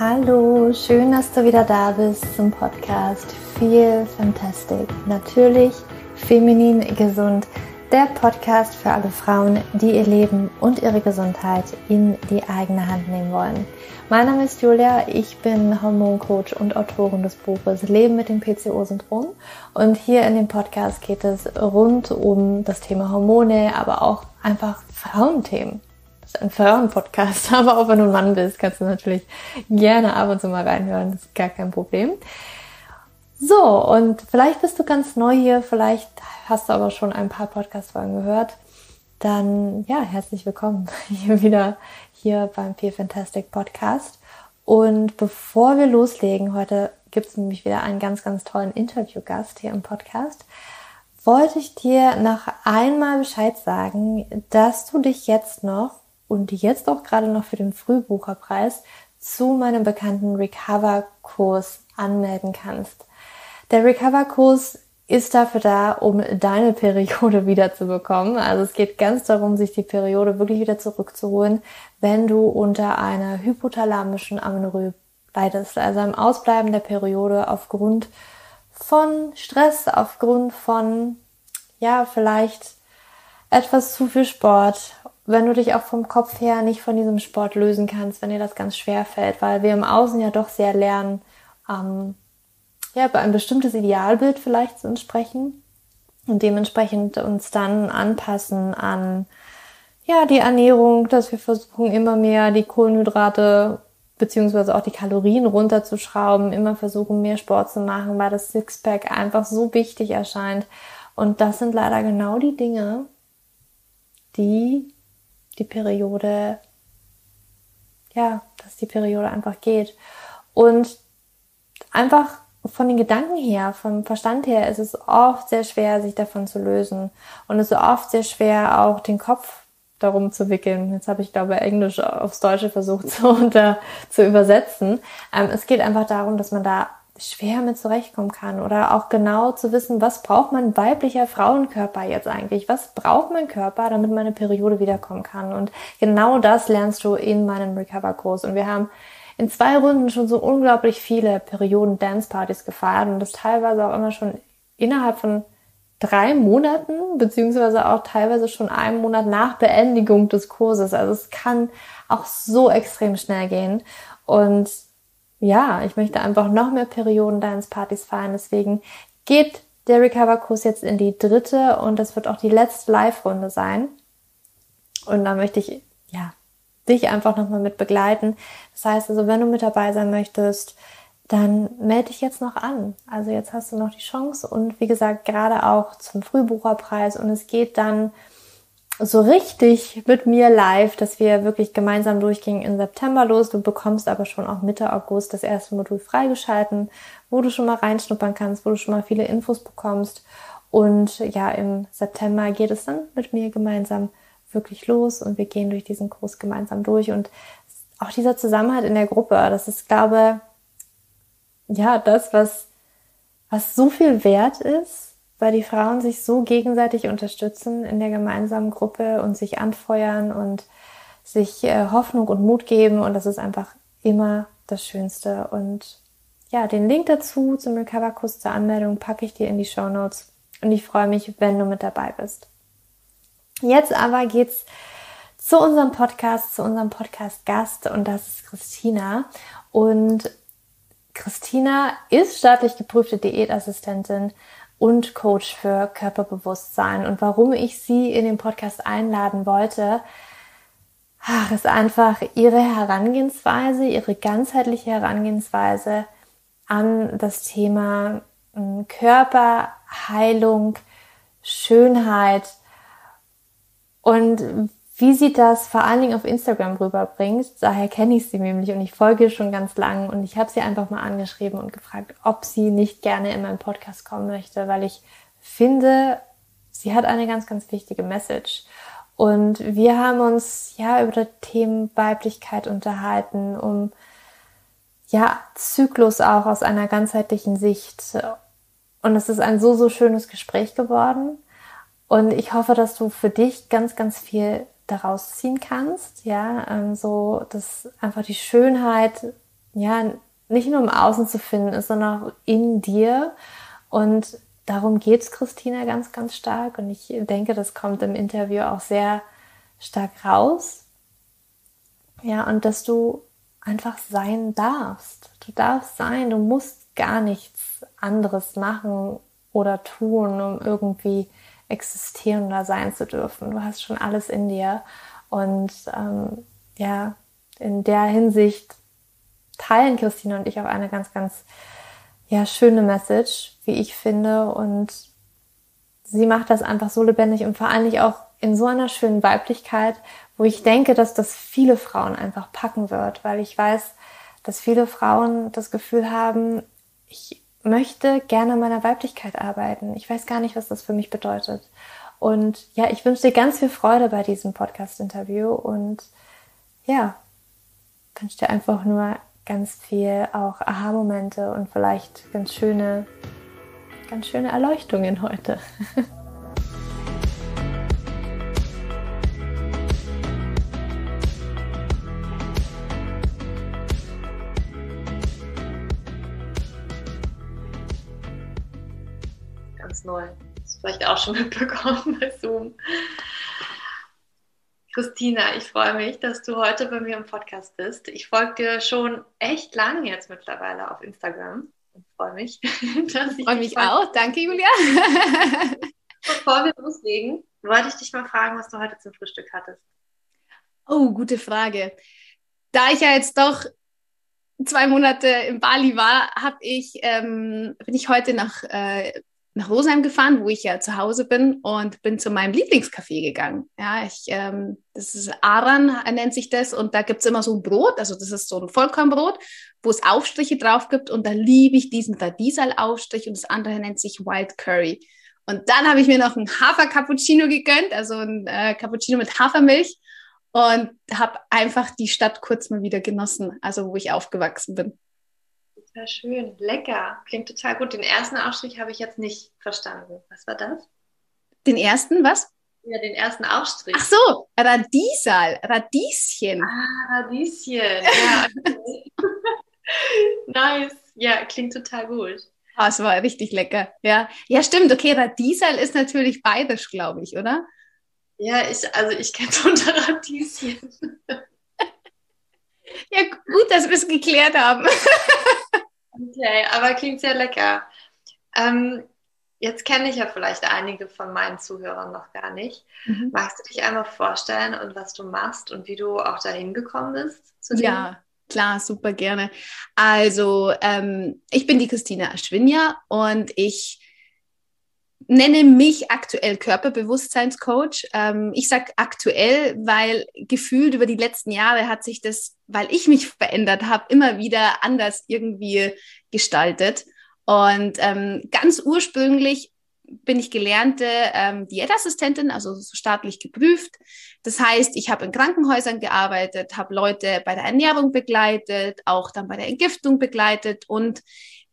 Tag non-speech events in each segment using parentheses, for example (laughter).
Hallo, schön, dass du wieder da bist zum Podcast Feel Fantastic. Natürlich, feminin, gesund. Der Podcast für alle Frauen, die ihr Leben und ihre Gesundheit in die eigene Hand nehmen wollen. Mein Name ist Julia, ich bin Hormoncoach und Autorin des Buches Leben mit dem PCO-Syndrom. Und hier in dem Podcast geht es rund um das Thema Hormone, aber auch einfach Frauenthemen. Ein Frauen-Podcast, (laughs) aber auch wenn du ein Mann bist, kannst du natürlich gerne ab und zu mal reinhören. Das ist gar kein Problem. So, und vielleicht bist du ganz neu hier, vielleicht hast du aber schon ein paar Podcast-Folgen gehört. Dann, ja, herzlich willkommen (laughs) hier wieder hier beim Feel Fantastic Podcast. Und bevor wir loslegen, heute gibt es nämlich wieder einen ganz, ganz tollen Interviewgast hier im Podcast, wollte ich dir noch einmal Bescheid sagen, dass du dich jetzt noch und jetzt auch gerade noch für den Frühbucherpreis zu meinem bekannten Recover-Kurs anmelden kannst. Der Recover-Kurs ist dafür da, um deine Periode (laughs) wiederzubekommen. Also es geht ganz darum, sich die Periode wirklich wieder zurückzuholen, wenn du unter einer hypothalamischen Amenorrhoe leidest, also einem Ausbleiben der Periode aufgrund von Stress, aufgrund von, ja, vielleicht etwas zu viel Sport, wenn du dich auch vom Kopf her nicht von diesem Sport lösen kannst, wenn dir das ganz schwer fällt, weil wir im Außen ja doch sehr lernen, ähm, ja, bei ein bestimmtes Idealbild vielleicht zu entsprechen und dementsprechend uns dann anpassen an ja, die Ernährung, dass wir versuchen immer mehr die Kohlenhydrate beziehungsweise auch die Kalorien runterzuschrauben, immer versuchen mehr Sport zu machen, weil das Sixpack einfach so wichtig erscheint. Und das sind leider genau die Dinge, die die Periode, ja, dass die Periode einfach geht. Und einfach von den Gedanken her, vom Verstand her ist es oft sehr schwer, sich davon zu lösen. Und es ist oft sehr schwer, auch den Kopf darum zu wickeln. Jetzt habe ich, glaube Englisch aufs Deutsche versucht (laughs) zu, unter, zu übersetzen. Ähm, es geht einfach darum, dass man da schwer mit zurechtkommen kann oder auch genau zu wissen, was braucht mein weiblicher Frauenkörper jetzt eigentlich? Was braucht mein Körper, damit meine Periode wiederkommen kann? Und genau das lernst du in meinem Recover-Kurs. Und wir haben in zwei Runden schon so unglaublich viele Perioden-Dance-Partys gefeiert und das teilweise auch immer schon innerhalb von drei Monaten, beziehungsweise auch teilweise schon einen Monat nach Beendigung des Kurses. Also es kann auch so extrem schnell gehen. Und ja, ich möchte einfach noch mehr Perioden-Dance-Partys feiern. Deswegen geht der Recover-Kurs jetzt in die dritte und das wird auch die letzte Live-Runde sein. Und da möchte ich, ja, dich einfach nochmal mit begleiten. Das heißt also, wenn du mit dabei sein möchtest, dann melde dich jetzt noch an. Also jetzt hast du noch die Chance und wie gesagt, gerade auch zum Frühbucherpreis und es geht dann so richtig mit mir live, dass wir wirklich gemeinsam durchgingen im September los. Du bekommst aber schon auch Mitte August das erste Modul freigeschalten, wo du schon mal reinschnuppern kannst, wo du schon mal viele Infos bekommst. Und ja, im September geht es dann mit mir gemeinsam wirklich los und wir gehen durch diesen Kurs gemeinsam durch und auch dieser Zusammenhalt in der Gruppe, das ist, glaube ja, das, was, was so viel wert ist, weil die Frauen sich so gegenseitig unterstützen in der gemeinsamen Gruppe und sich anfeuern und sich äh, Hoffnung und Mut geben und das ist einfach immer das Schönste und ja, den Link dazu zum Recover-Kurs zur Anmeldung packe ich dir in die Show Notes und ich freue mich, wenn du mit dabei bist. Jetzt aber geht's zu unserem Podcast, zu unserem Podcast-Gast und das ist Christina. Und Christina ist staatlich geprüfte Diätassistentin und Coach für Körperbewusstsein. Und warum ich sie in den Podcast einladen wollte, ach, ist einfach ihre Herangehensweise, ihre ganzheitliche Herangehensweise an das Thema hm, Körperheilung, Schönheit, und wie sie das vor allen Dingen auf Instagram rüberbringt, daher kenne ich sie nämlich und ich folge schon ganz lang und ich habe sie einfach mal angeschrieben und gefragt, ob sie nicht gerne in meinen Podcast kommen möchte, weil ich finde, sie hat eine ganz, ganz wichtige Message. Und wir haben uns ja über Thema Weiblichkeit unterhalten, um ja Zyklus auch aus einer ganzheitlichen Sicht. Und es ist ein so, so schönes Gespräch geworden. Und ich hoffe, dass du für dich ganz, ganz viel daraus ziehen kannst. Ja, ähm, so, dass einfach die Schönheit ja, nicht nur im Außen zu finden ist, sondern auch in dir. Und darum geht es Christina ganz, ganz stark. Und ich denke, das kommt im Interview auch sehr stark raus. Ja, und dass du einfach sein darfst. Du darfst sein, du musst gar nichts anderes machen oder tun, um irgendwie existieren oder sein zu dürfen. Du hast schon alles in dir. Und ähm, ja, in der Hinsicht teilen Christine und ich auch eine ganz, ganz ja, schöne Message, wie ich finde. Und sie macht das einfach so lebendig und vor allem auch in so einer schönen Weiblichkeit, wo ich denke, dass das viele Frauen einfach packen wird, weil ich weiß, dass viele Frauen das Gefühl haben, ich möchte gerne an meiner Weiblichkeit arbeiten. Ich weiß gar nicht, was das für mich bedeutet. Und ja, ich wünsche dir ganz viel Freude bei diesem Podcast-Interview und ja, wünsche dir einfach nur ganz viel auch Aha-Momente und vielleicht ganz schöne, ganz schöne Erleuchtungen heute. (laughs) neu. Das ist vielleicht auch schon mitbekommen (laughs) bei Zoom. Christina, ich freue mich, dass du heute bei mir im Podcast bist. Ich folge dir schon echt lange jetzt mittlerweile auf Instagram und freue mich. (laughs) Dass ich freue mich auch. Danke, Julia. (laughs) Bevor wir loslegen, wollte ich dich mal fragen, was du heute zum Frühstück hattest. Oh, gute Frage. Da ich ja jetzt doch zwei Monate in Bali war, habe ich ähm, bin ich heute nach äh, nach Rosenheim gefahren, wo ich ja zu Hause bin und bin zu meinem Lieblingscafé gegangen. Ja, ich, ähm, das ist Aran, nennt sich das, und da gibt es immer so ein Brot, also das ist so ein Vollkornbrot, wo es Aufstriche drauf gibt und da liebe ich diesen Radisal-Aufstrich und das andere nennt sich Wild Curry. Und dann habe ich mir noch ein Hafer-Cappuccino gegönnt, also ein äh, Cappuccino mit Hafermilch und habe einfach die Stadt kurz mal wieder genossen, also wo ich aufgewachsen bin. Total schön, lecker. Klingt total gut. Den ersten Aufstrich habe ich jetzt nicht verstanden. Was war das? Den ersten, was? Ja, den ersten Aufstrich. Ach so, Radiesal, Radieschen. Ah, Radieschen. Ja, okay. (laughs) nice. Ja, klingt total gut. Ah, es war richtig lecker. Ja, ja, stimmt. Okay, Radiesal ist natürlich bayerisch, glaube ich, oder? Ja, ich, also ich kenne es unter Radieschen. (laughs) ja, gut, dass wir es geklärt haben. (laughs) Okay, aber klingt sehr lecker. Ähm, jetzt kenne ich ja vielleicht einige von meinen Zuhörern noch gar nicht. Mhm. Magst du dich einmal vorstellen und was du machst und wie du auch dahin gekommen bist? ja, klar, super gerne. Also, ähm, ich bin die Christina Aschwinja und ich nenne mich aktuell Körperbewusstseinscoach. Ähm, ich sage aktuell, weil gefühlt über die letzten Jahre hat sich das, weil ich mich verändert habe, immer wieder anders irgendwie gestaltet. Und ähm, ganz ursprünglich bin ich gelernte ähm, Diätassistentin, also staatlich geprüft. Das heißt, ich habe in Krankenhäusern gearbeitet, habe Leute bei der Ernährung begleitet, auch dann bei der Entgiftung begleitet. Und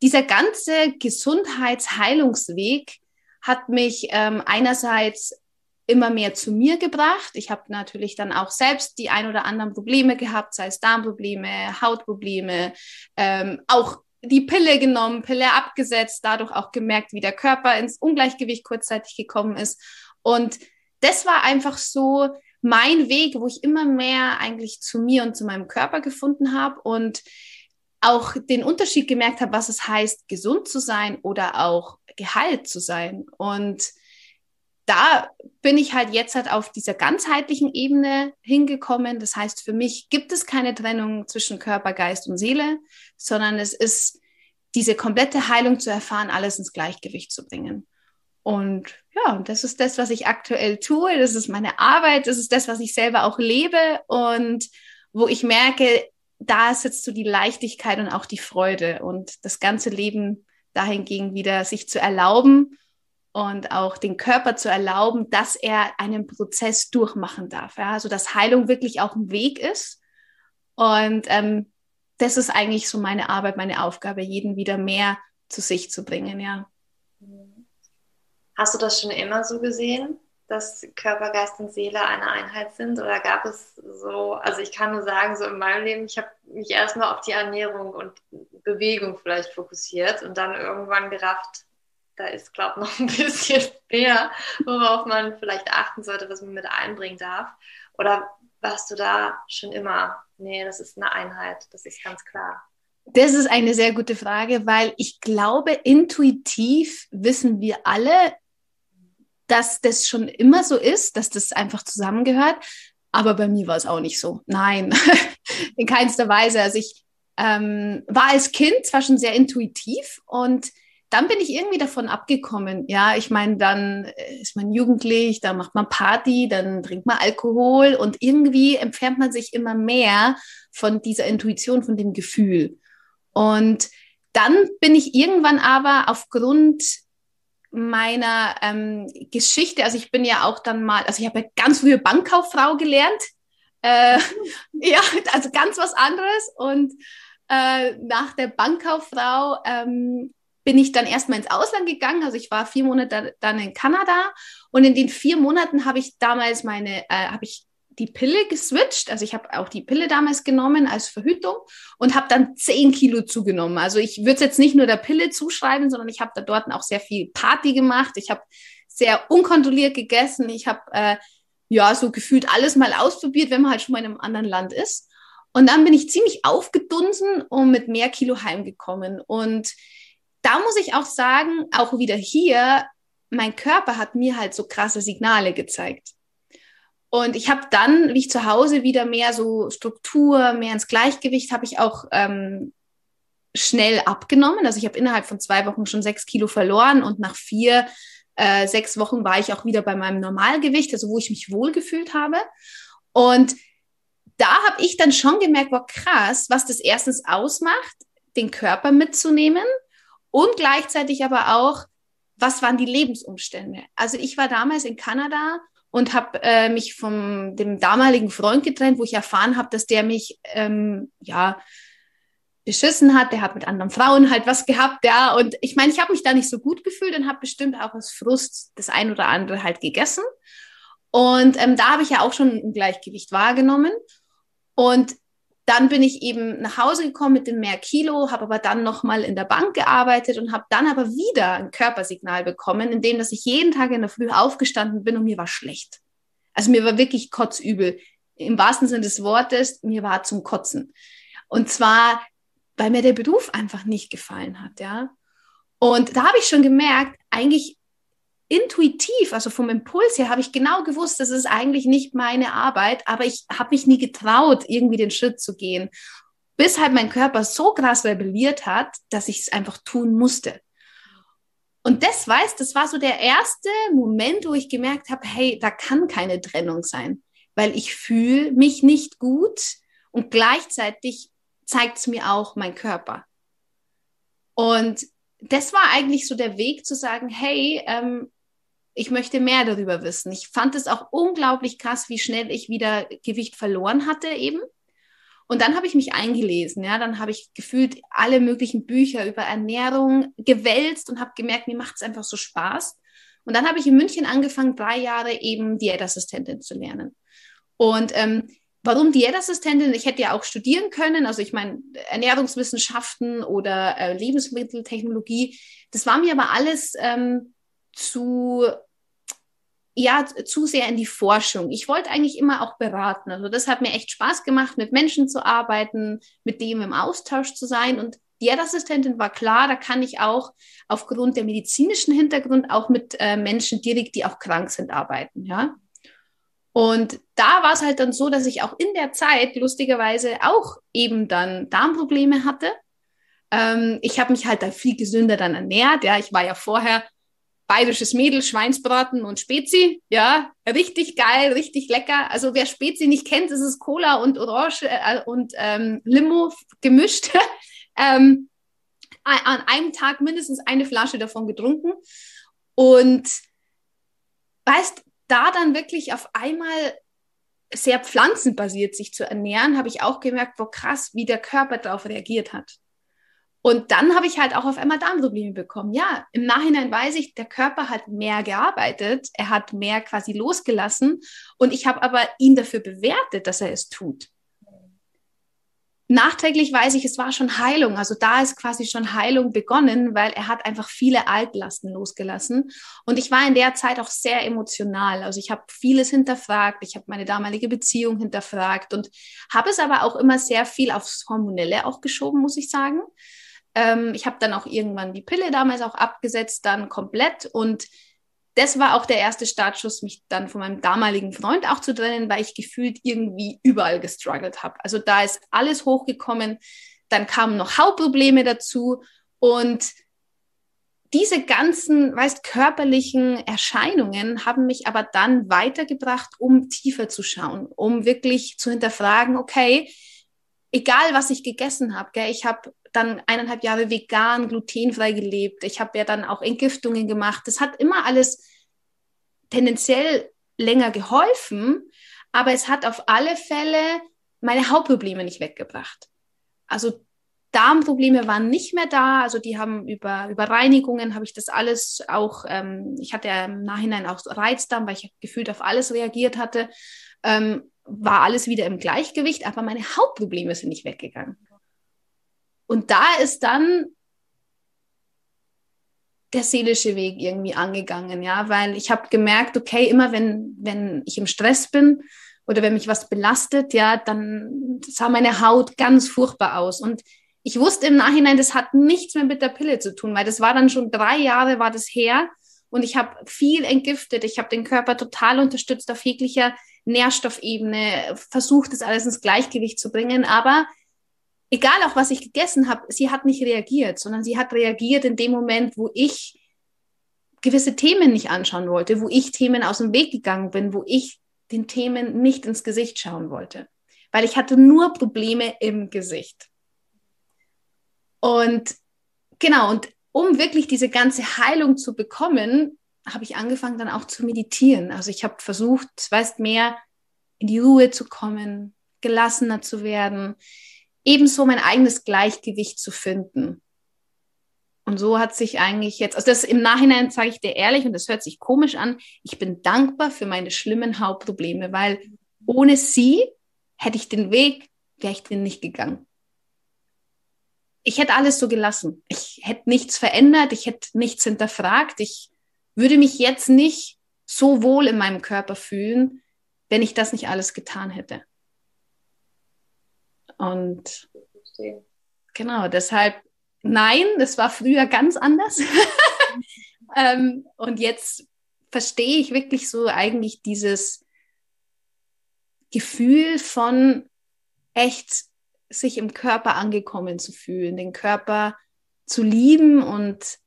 dieser ganze Gesundheitsheilungsweg hat mich ähm, einerseits immer mehr zu mir gebracht. Ich habe natürlich dann auch selbst die ein oder anderen Probleme gehabt, sei es Darmprobleme, Hautprobleme, ähm, auch die Pille genommen, Pille abgesetzt, dadurch auch gemerkt, wie der Körper ins Ungleichgewicht kurzzeitig gekommen ist. Und das war einfach so mein Weg, wo ich immer mehr eigentlich zu mir und zu meinem Körper gefunden habe und auch den Unterschied gemerkt habe, was es heißt, gesund zu sein oder auch geheilt zu sein. Und da bin ich halt jetzt halt auf dieser ganzheitlichen Ebene hingekommen. Das heißt, für mich gibt es keine Trennung zwischen Körper, Geist und Seele, sondern es ist diese komplette Heilung zu erfahren, alles ins Gleichgewicht zu bringen. Und ja, das ist das, was ich aktuell tue. Das ist meine Arbeit. Das ist das, was ich selber auch lebe und wo ich merke, da ist jetzt so die Leichtigkeit und auch die Freude und das ganze Leben dahingegen wieder sich zu erlauben und auch den Körper zu erlauben, dass er einen Prozess durchmachen darf. Ja? Also dass Heilung wirklich auch ein Weg ist. Und ähm, das ist eigentlich so meine Arbeit, meine Aufgabe, jeden wieder mehr zu sich zu bringen, ja. Hast du das schon immer so gesehen, dass Körper, Geist und Seele eine Einheit sind? Oder gab es so, also ich kann nur sagen, so in meinem Leben, ich habe mich erstmal auf die Ernährung und Bewegung vielleicht fokussiert und dann irgendwann gerafft, da ist, glaube ich, (laughs) noch ein bisschen mehr, worauf man vielleicht achten sollte, was man mit einbringen darf. Oder warst du da schon immer? Nee, das ist eine Einheit, das ist ganz klar. Das ist eine sehr gute Frage, weil ich glaube, intuitiv wissen wir alle, dass das schon immer so ist, dass das einfach zusammengehört. Aber bei mir war es auch nicht so. Nein, (laughs) in keinster Weise. Also ich ähm, war als Kind zwar schon sehr intuitiv und dann bin ich irgendwie davon abgekommen. Ja, ich meine, dann äh, ist man jugendlich, dann macht man Party, dann trinkt man Alkohol und irgendwie entfernt man sich immer mehr von dieser Intuition, von dem Gefühl. Und dann bin ich irgendwann aber aufgrund meiner ähm, Geschichte, also ich bin ja auch dann mal, also ich habe ja ganz frühe Bankkauffrau gelernt, äh, (laughs) ja, also ganz was anderes. Und äh, nach der Bankkauffrau ähm, bin ich dann erstmal ins Ausland gegangen. Also ich war vier Monate dann in Kanada. Und in den vier Monaten habe ich damals meine, äh, habe ich die Pille geswitcht. Also ich habe auch die Pille damals genommen als Verhütung und habe dann zehn Kilo zugenommen. Also ich würde es jetzt nicht nur der Pille zuschreiben, sondern ich habe da dort auch sehr viel Party gemacht. Ich habe sehr unkontrolliert gegessen. Ich habe äh, ja so gefühlt alles mal ausprobiert, wenn man halt schon mal in einem anderen Land ist. Und dann bin ich ziemlich aufgedunsen und mit mehr Kilo heimgekommen. Und da muss ich auch sagen, auch wieder hier, mein Körper hat mir halt so krasse Signale gezeigt. Und ich habe dann, wie ich zu Hause wieder mehr so Struktur, mehr ins Gleichgewicht, habe ich auch ähm, schnell abgenommen. Also ich habe innerhalb von zwei Wochen schon sechs Kilo verloren und nach vier, äh, sechs Wochen war ich auch wieder bei meinem Normalgewicht, also wo ich mich wohlgefühlt habe. Und da habe ich dann schon gemerkt, war krass, was das erstens ausmacht, den Körper mitzunehmen und gleichzeitig aber auch, was waren die Lebensumstände. Also ich war damals in Kanada und habe äh, mich von dem damaligen Freund getrennt, wo ich erfahren habe, dass der mich ähm, ja beschissen hat, der hat mit anderen Frauen halt was gehabt, ja. Und ich meine, ich habe mich da nicht so gut gefühlt und habe bestimmt auch aus Frust das ein oder andere halt gegessen. Und ähm, da habe ich ja auch schon ein Gleichgewicht wahrgenommen. Und dann bin ich eben nach Hause gekommen mit dem mehr Kilo, habe aber dann nochmal in der Bank gearbeitet und habe dann aber wieder ein Körpersignal bekommen, in dem, dass ich jeden Tag in der Früh aufgestanden bin und mir war schlecht. Also mir war wirklich kotzübel. Im wahrsten Sinne des Wortes, mir war zum Kotzen. Und zwar, weil mir der Beruf einfach nicht gefallen hat, ja. Und da habe ich schon gemerkt, eigentlich intuitiv, also vom Impuls her, habe ich genau gewusst, das ist eigentlich nicht meine Arbeit, aber ich habe mich nie getraut, irgendwie den Schritt zu gehen, bis halt mein Körper so krass rebelliert hat, dass ich es einfach tun musste. Und das weiß, das war so der erste Moment, wo ich gemerkt habe, hey, da kann keine Trennung sein, weil ich fühle mich nicht gut und gleichzeitig zeigt es mir auch mein Körper. Und das war eigentlich so der Weg zu sagen, hey, ähm, ich möchte mehr darüber wissen. Ich fand es auch unglaublich krass, wie schnell ich wieder Gewicht verloren hatte eben. Und dann habe ich mich eingelesen, ja, dann habe ich gefühlt alle möglichen Bücher über Ernährung gewälzt und habe gemerkt, mir macht es einfach so Spaß. Und dann habe ich in München angefangen, drei Jahre eben Diätassistentin zu lernen. Und ähm, warum Diätassistentin? Ich hätte ja auch studieren können, also ich meine Ernährungswissenschaften oder äh, Lebensmitteltechnologie. Das war mir aber alles ähm, zu ja zu sehr in die Forschung. Ich wollte eigentlich immer auch beraten. Also das hat mir echt Spaß gemacht, mit Menschen zu arbeiten, mit dem im Austausch zu sein. Und die Erdassistentin war klar, da kann ich auch aufgrund der medizinischen Hintergrund auch mit äh, Menschen direkt, die auch krank sind, arbeiten. Ja. Und da war es halt dann so, dass ich auch in der Zeit lustigerweise auch eben dann Darmprobleme hatte. Ähm, ich habe mich halt da viel gesünder dann ernährt. Ja, ich war ja vorher bayerisches Mädel, Schweinsbraten und Spezi. Ja, richtig geil, richtig lecker. Also wer Spezi nicht kennt, ist es Cola und Orange äh, und ähm, Limo gemischt. (laughs) ähm, an einem Tag mindestens eine Flasche davon getrunken. Und weißt, da dann wirklich auf einmal sehr pflanzenbasiert sich zu ernähren, habe ich auch gemerkt, wo krass, wie der Körper darauf reagiert hat. Und dann habe ich halt auch auf einmal Darmprobleme bekommen. Ja, im Nachhinein weiß ich, der Körper hat mehr gearbeitet, er hat mehr quasi losgelassen und ich habe aber ihn dafür bewertet, dass er es tut. Nachträglich weiß ich, es war schon Heilung. Also da ist quasi schon Heilung begonnen, weil er hat einfach viele Altlasten losgelassen. Und ich war in der Zeit auch sehr emotional. Also ich habe vieles hinterfragt. Ich habe meine damalige Beziehung hinterfragt und habe es aber auch immer sehr viel aufs Hormonelle auch geschoben, muss ich sagen. Ähm, ich habe dann auch irgendwann die Pille damals auch abgesetzt, dann komplett. Und das war auch der erste Startschuss, mich dann von meinem damaligen Freund auch zu trennen, weil ich gefühlt irgendwie überall gestruggelt habe. Also da ist alles hochgekommen, dann kamen noch Hautprobleme dazu und diese ganzen, weißt, körperlichen Erscheinungen haben mich aber dann weitergebracht, um tiefer zu schauen, um wirklich zu hinterfragen, okay, egal was ich gegessen habe, ich habe dann eineinhalb Jahre vegan, glutenfrei gelebt. Ich habe ja dann auch Entgiftungen gemacht. Das hat immer alles tendenziell länger geholfen, aber es hat auf alle Fälle meine Hauptprobleme nicht weggebracht. Also Darmprobleme waren nicht mehr da, also die haben über, über Reinigungen habe ich das alles auch, ähm, ich hatte ja im Nachhinein auch Reizdarm, weil ich gefühlt auf alles reagiert hatte, ähm, war alles wieder im Gleichgewicht, aber meine Hauptprobleme sind nicht weggegangen. Und da ist dann der seelische Weg irgendwie angegangen, ja, weil ich habe gemerkt, okay, immer wenn, wenn ich im Stress bin oder wenn mich was belastet, ja, dann sah meine Haut ganz furchtbar aus. Und ich wusste im Nachhinein, das hat nichts mehr mit der Pille zu tun, weil das war dann schon drei Jahre war das her und ich habe viel entgiftet, ich habe den Körper total unterstützt auf jeglicher Nährstoffebene, versucht, das alles ins Gleichgewicht zu bringen, aber egal auch was ich gegessen habe, sie hat nicht reagiert, sondern sie hat reagiert in dem Moment, wo ich gewisse Themen nicht anschauen wollte, wo ich Themen aus dem Weg gegangen bin, wo ich den Themen nicht ins Gesicht schauen wollte, weil ich hatte nur Probleme im Gesicht. Und genau, und um wirklich diese ganze Heilung zu bekommen, habe ich angefangen dann auch zu meditieren. Also ich habe versucht, weißt mehr in die Ruhe zu kommen, gelassener zu werden, ebenso mein eigenes Gleichgewicht zu finden. Und so hat sich eigentlich jetzt, also das im Nachhinein sage ich dir ehrlich und das hört sich komisch an, ich bin dankbar für meine schlimmen Hautprobleme, weil ohne sie hätte ich den Weg, wäre ich den nicht gegangen. Ich hätte alles so gelassen. Ich hätte nichts verändert, ich hätte nichts hinterfragt. Ich würde mich jetzt nicht so wohl in meinem Körper fühlen, wenn ich das nicht alles getan hätte. Und genau, deshalb, nein, das war früher ganz anders. (laughs) ähm, und jetzt verstehe ich wirklich so eigentlich dieses Gefühl von echt sich im Körper angekommen zu fühlen, den Körper zu lieben und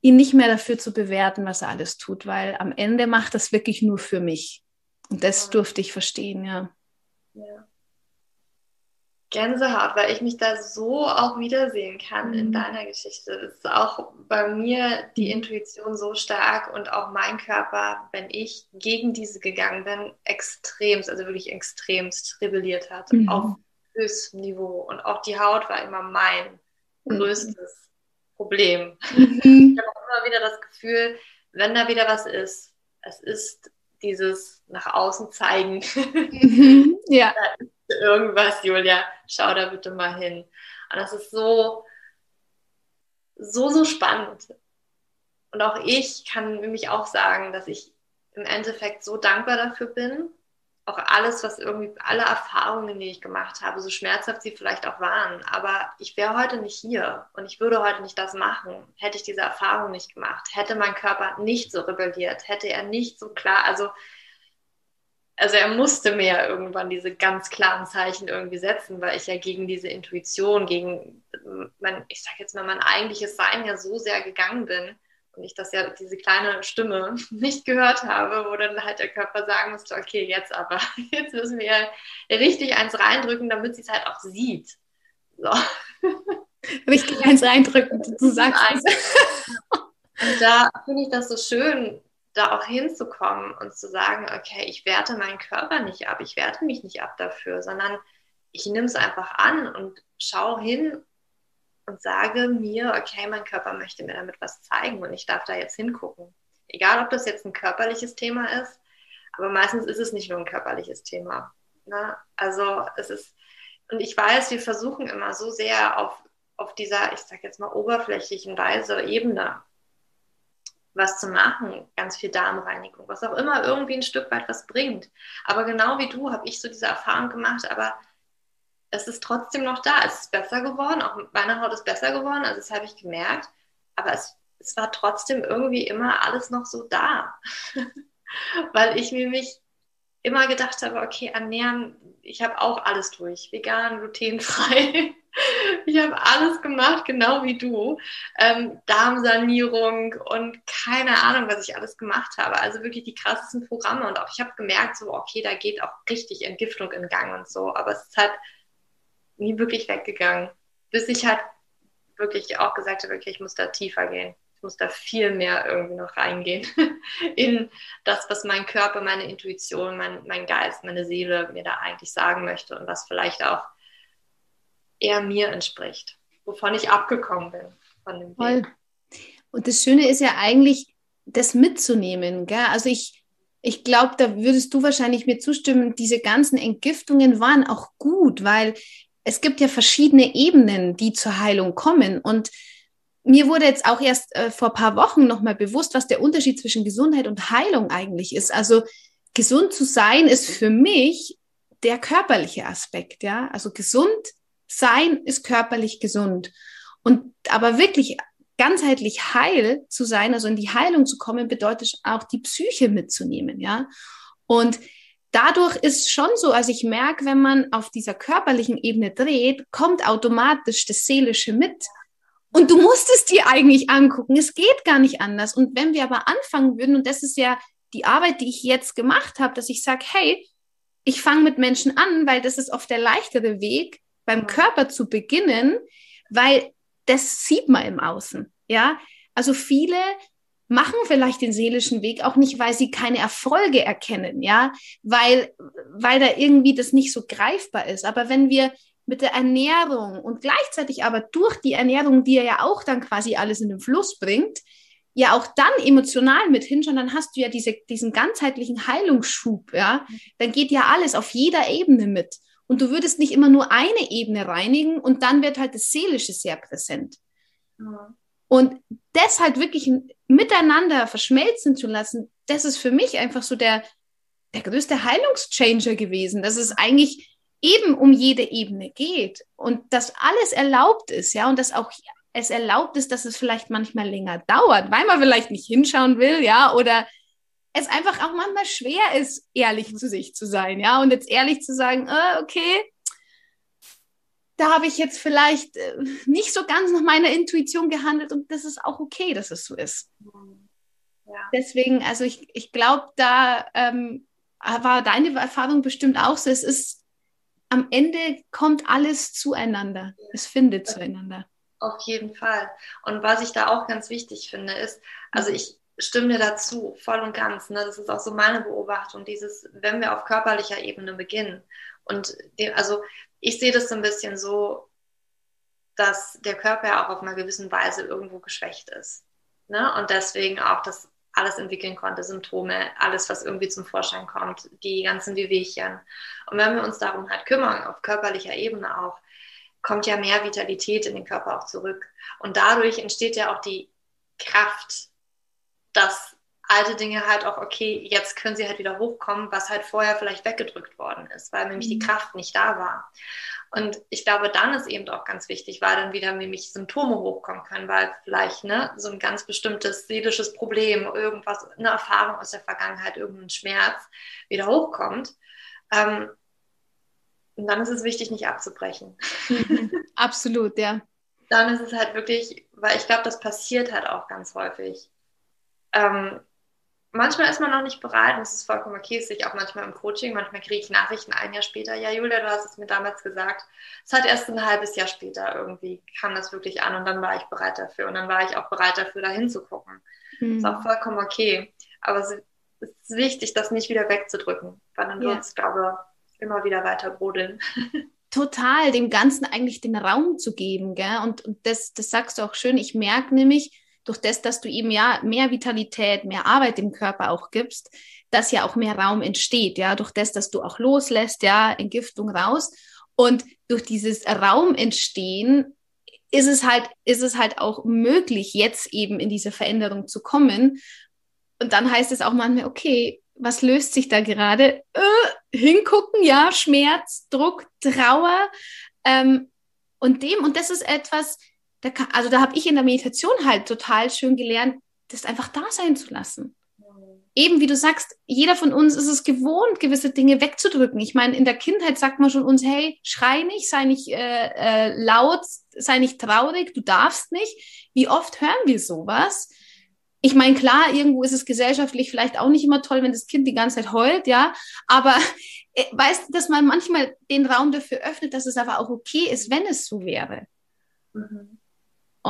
ihn nicht mehr dafür zu bewerten, was er alles tut, weil am Ende macht das wirklich nur für mich. Und das durfte ich verstehen, ja. ja. Gänsehaut, weil ich mich da so auch wiedersehen kann mhm. in deiner Geschichte. Es ist auch bei mir die mhm. Intuition so stark und auch mein Körper, wenn ich gegen diese gegangen bin, extremst, also wirklich extremst rebelliert hat mhm. auf höchstem Niveau. Und auch die Haut war immer mein mhm. größtes Problem. Mhm. (laughs) Ich habe auch immer wieder das Gefühl, wenn da wieder was ist, es ist dieses nach außen zeigen. Mhm. Ja. (laughs) irgendwas, Julia, schau da bitte mal hin. Und das ist so, so, so spannend. Und auch ich kann mich auch sagen, dass ich im Endeffekt so dankbar dafür bin. Auch alles, was irgendwie, alle Erfahrungen, die ich gemacht habe, so schmerzhaft sie vielleicht auch waren. Aber ich wäre heute nicht hier und ich würde heute nicht das machen, hätte ich diese Erfahrung nicht gemacht. Hätte mein Körper nicht so rebelliert, hätte er nicht so klar, also also er musste mir ja irgendwann diese ganz klaren Zeichen irgendwie setzen, weil ich ja gegen diese Intuition, gegen mein, ich sag jetzt mal, mein eigentliches Sein ja so sehr gegangen bin und ich das ja, diese kleine Stimme (laughs) nicht gehört habe, wo dann halt der Körper sagen musste, okay, jetzt aber, (laughs) jetzt müssen wir ja richtig eins reindrücken, damit sie es halt auch sieht. So. (laughs) Richtig eins reindrücken, du sagst. Und da finde ich das so schön, da auch hinzukommen und zu sagen, okay, ich werte meinen Körper nicht ab, ich werte mich nicht ab dafür, sondern ich nehme es einfach an und schaue hin, und sage mir, okay, mein Körper möchte mir damit was zeigen und ich darf da jetzt hingucken. Egal, ob das jetzt ein körperliches Thema ist, aber meistens ist es nicht nur ein körperliches Thema. Ne? Also es ist, und ich weiß, wir versuchen immer so sehr auf, auf dieser, ich sag jetzt mal, oberflächlichen Weise, Ebene was zu machen, ganz viel Darmreinigung, was auch immer irgendwie ein Stück weit was bringt. Aber genau wie du habe ich so diese Erfahrung gemacht, aber es ist trotzdem noch da. Es ist besser geworden, auch meine Haut ist besser geworden, also das habe ich gemerkt. Aber es, es war trotzdem irgendwie immer alles noch so da, (laughs) weil ich mir mich immer gedacht habe, okay, ernähren, ich habe auch alles durch, vegan, glutenfrei. (laughs) Ich habe alles gemacht, genau wie du. Ähm, Darmsanierung und keine Ahnung, was ich alles gemacht habe. Also wirklich die krassesten Programme. Und auch ich habe gemerkt, so, okay, da geht auch richtig Entgiftung in Gang und so. Aber es ist halt nie wirklich weggegangen. Bis ich halt wirklich auch gesagt habe, okay, ich muss da tiefer gehen ich muss da viel mehr irgendwie noch reingehen (laughs) in das, was mein Körper, meine Intuition, mein, mein Geist, meine Seele mir da eigentlich sagen möchte und was vielleicht auch eher mir entspricht, wovon ich abgekommen bin von dem Weg. Und das Schöne ist ja eigentlich, das mitzunehmen. Gell? Also ich, ich glaube, da würdest du wahrscheinlich mir zustimmen, diese ganzen Entgiftungen waren auch gut, weil es gibt ja verschiedene Ebenen, die zur Heilung kommen. Und mir wurde jetzt auch erst äh, vor ein paar Wochen nochmal bewusst, was der Unterschied zwischen Gesundheit und Heilung eigentlich ist. Also gesund zu sein ist für mich der körperliche Aspekt, ja. Also gesund sein ist körperlich gesund. Und aber wirklich ganzheitlich heil zu sein, also in die Heilung zu kommen, bedeutet auch die Psyche mitzunehmen, ja. Und dadurch ist schon so, also ich merke, wenn man auf dieser körperlichen Ebene dreht, kommt automatisch das Seelische mit. Und du musst es dir eigentlich angucken. Es geht gar nicht anders. Und wenn wir aber anfangen würden, und das ist ja die Arbeit, die ich jetzt gemacht habe, dass ich sage, hey, ich fange mit Menschen an, weil das ist oft der leichtere Weg, beim Körper zu beginnen, weil das sieht man im Außen. Ja, also viele machen vielleicht den seelischen Weg auch nicht, weil sie keine Erfolge erkennen, ja, weil, weil da irgendwie das nicht so greifbar ist. Aber wenn wir mit der Ernährung und gleichzeitig aber durch die Ernährung, die ja auch dann quasi alles in den Fluss bringt, ja auch dann emotional mit hinschauen, dann hast du ja diese, diesen ganzheitlichen Heilungsschub, ja, dann geht ja alles auf jeder Ebene mit. Und du würdest nicht immer nur eine Ebene reinigen und dann wird halt das Seelische sehr präsent. Ja. Und das halt wirklich miteinander verschmelzen zu lassen, das ist für mich einfach so der, der größte Heilungschanger gewesen. Das ist eigentlich eben um jede Ebene geht und dass alles erlaubt ist, ja, und dass auch es erlaubt ist, dass es vielleicht manchmal länger dauert, weil man vielleicht nicht hinschauen will, ja, oder es einfach auch manchmal schwer ist, ehrlich zu sich zu sein, ja, und jetzt ehrlich zu sagen, äh, okay, da habe ich jetzt vielleicht äh, nicht so ganz nach meiner Intuition gehandelt und das ist auch okay, dass es so ist. Ja. Deswegen, also ich, ich glaube, da ähm, war deine Erfahrung bestimmt auch so, es ist am Ende kommt alles zueinander. Es findet zueinander. Auf jeden Fall. Und was ich da auch ganz wichtig finde, ist, also ich stimme dir dazu, voll und ganz. Ne? Das ist auch so meine Beobachtung, dieses, wenn wir auf körperlicher Ebene beginnen. Und dem, also ich sehe das so ein bisschen so, dass der Körper ja auch auf einer gewissen Weise irgendwo geschwächt ist. Ne? Und deswegen auch das alles entwickeln konnte, Symptome, alles, was irgendwie zum Vorschein kommt, die ganzen Wehwehchen. Und wenn wir uns darum halt kümmern, auf körperlicher Ebene auch, kommt ja mehr Vitalität in den Körper auch zurück. Und dadurch entsteht ja auch die Kraft, dass alte Dinge halt auch, okay, jetzt können sie halt wieder hochkommen, was halt vorher vielleicht weggedrückt worden ist, weil nämlich mhm. die Kraft nicht da war. Und ich glaube, dann ist eben auch ganz wichtig, weil dann wieder nämlich Symptome hochkommen können, weil vielleicht ne, so ein ganz bestimmtes seelisches Problem, irgendwas, eine Erfahrung aus der Vergangenheit, irgendein Schmerz wieder hochkommt. Ähm, und dann ist es wichtig, nicht abzubrechen. (laughs) Absolut, ja. Dann ist es halt wirklich, weil ich glaube, das passiert halt auch ganz häufig. Ähm, manchmal ist man noch nicht bereit und es ist vollkommen okay, es sehe ich auch manchmal im Coaching. Manchmal kriege ich Nachrichten ein Jahr später. Ja, Julia, du hast es mir damals gesagt. Es hat erst ein halbes Jahr später irgendwie kam das wirklich an und dann war ich bereit dafür. Und dann war ich auch bereit dafür, da hinzugucken. Mhm. Ist auch vollkommen okay. Aber es ist wichtig, das nicht wieder wegzudrücken, weil dann ja. wird es, glaube ich, immer wieder weiter brodeln. (laughs) total dem Ganzen eigentlich den Raum zu geben. Gell? Und, und das, das sagst du auch schön. Ich merke nämlich, durch das, dass du eben ja mehr Vitalität, mehr Arbeit im Körper auch gibst, dass ja auch mehr Raum entsteht, ja, durch das, dass du auch loslässt, ja, Entgiftung raus. Und durch dieses Raum entstehen ist es halt, ist es halt auch möglich, jetzt eben in diese Veränderung zu kommen. Und dann heißt es auch manchmal, okay, was löst sich da gerade? Äh, hingucken, ja, Schmerz, Druck, Trauer. Ähm, und dem, und das ist etwas, da kann, also da habe ich in der Meditation halt total schön gelernt, das einfach da sein zu lassen. Eben wie du sagst, jeder von uns ist es gewohnt, gewisse Dinge wegzudrücken. Ich meine, in der Kindheit sagt man schon uns, hey, schrei nicht, sei nicht äh, äh, laut, sei nicht traurig, du darfst nicht. Wie oft hören wir sowas? ich meine, klar, irgendwo ist es gesellschaftlich vielleicht auch nicht immer toll, wenn das Kind die ganze Zeit heult, ja, aber äh, weißt du, dass man manchmal den Raum dafür öffnet, dass es aber auch okay ist, wenn es so wäre. Mhm.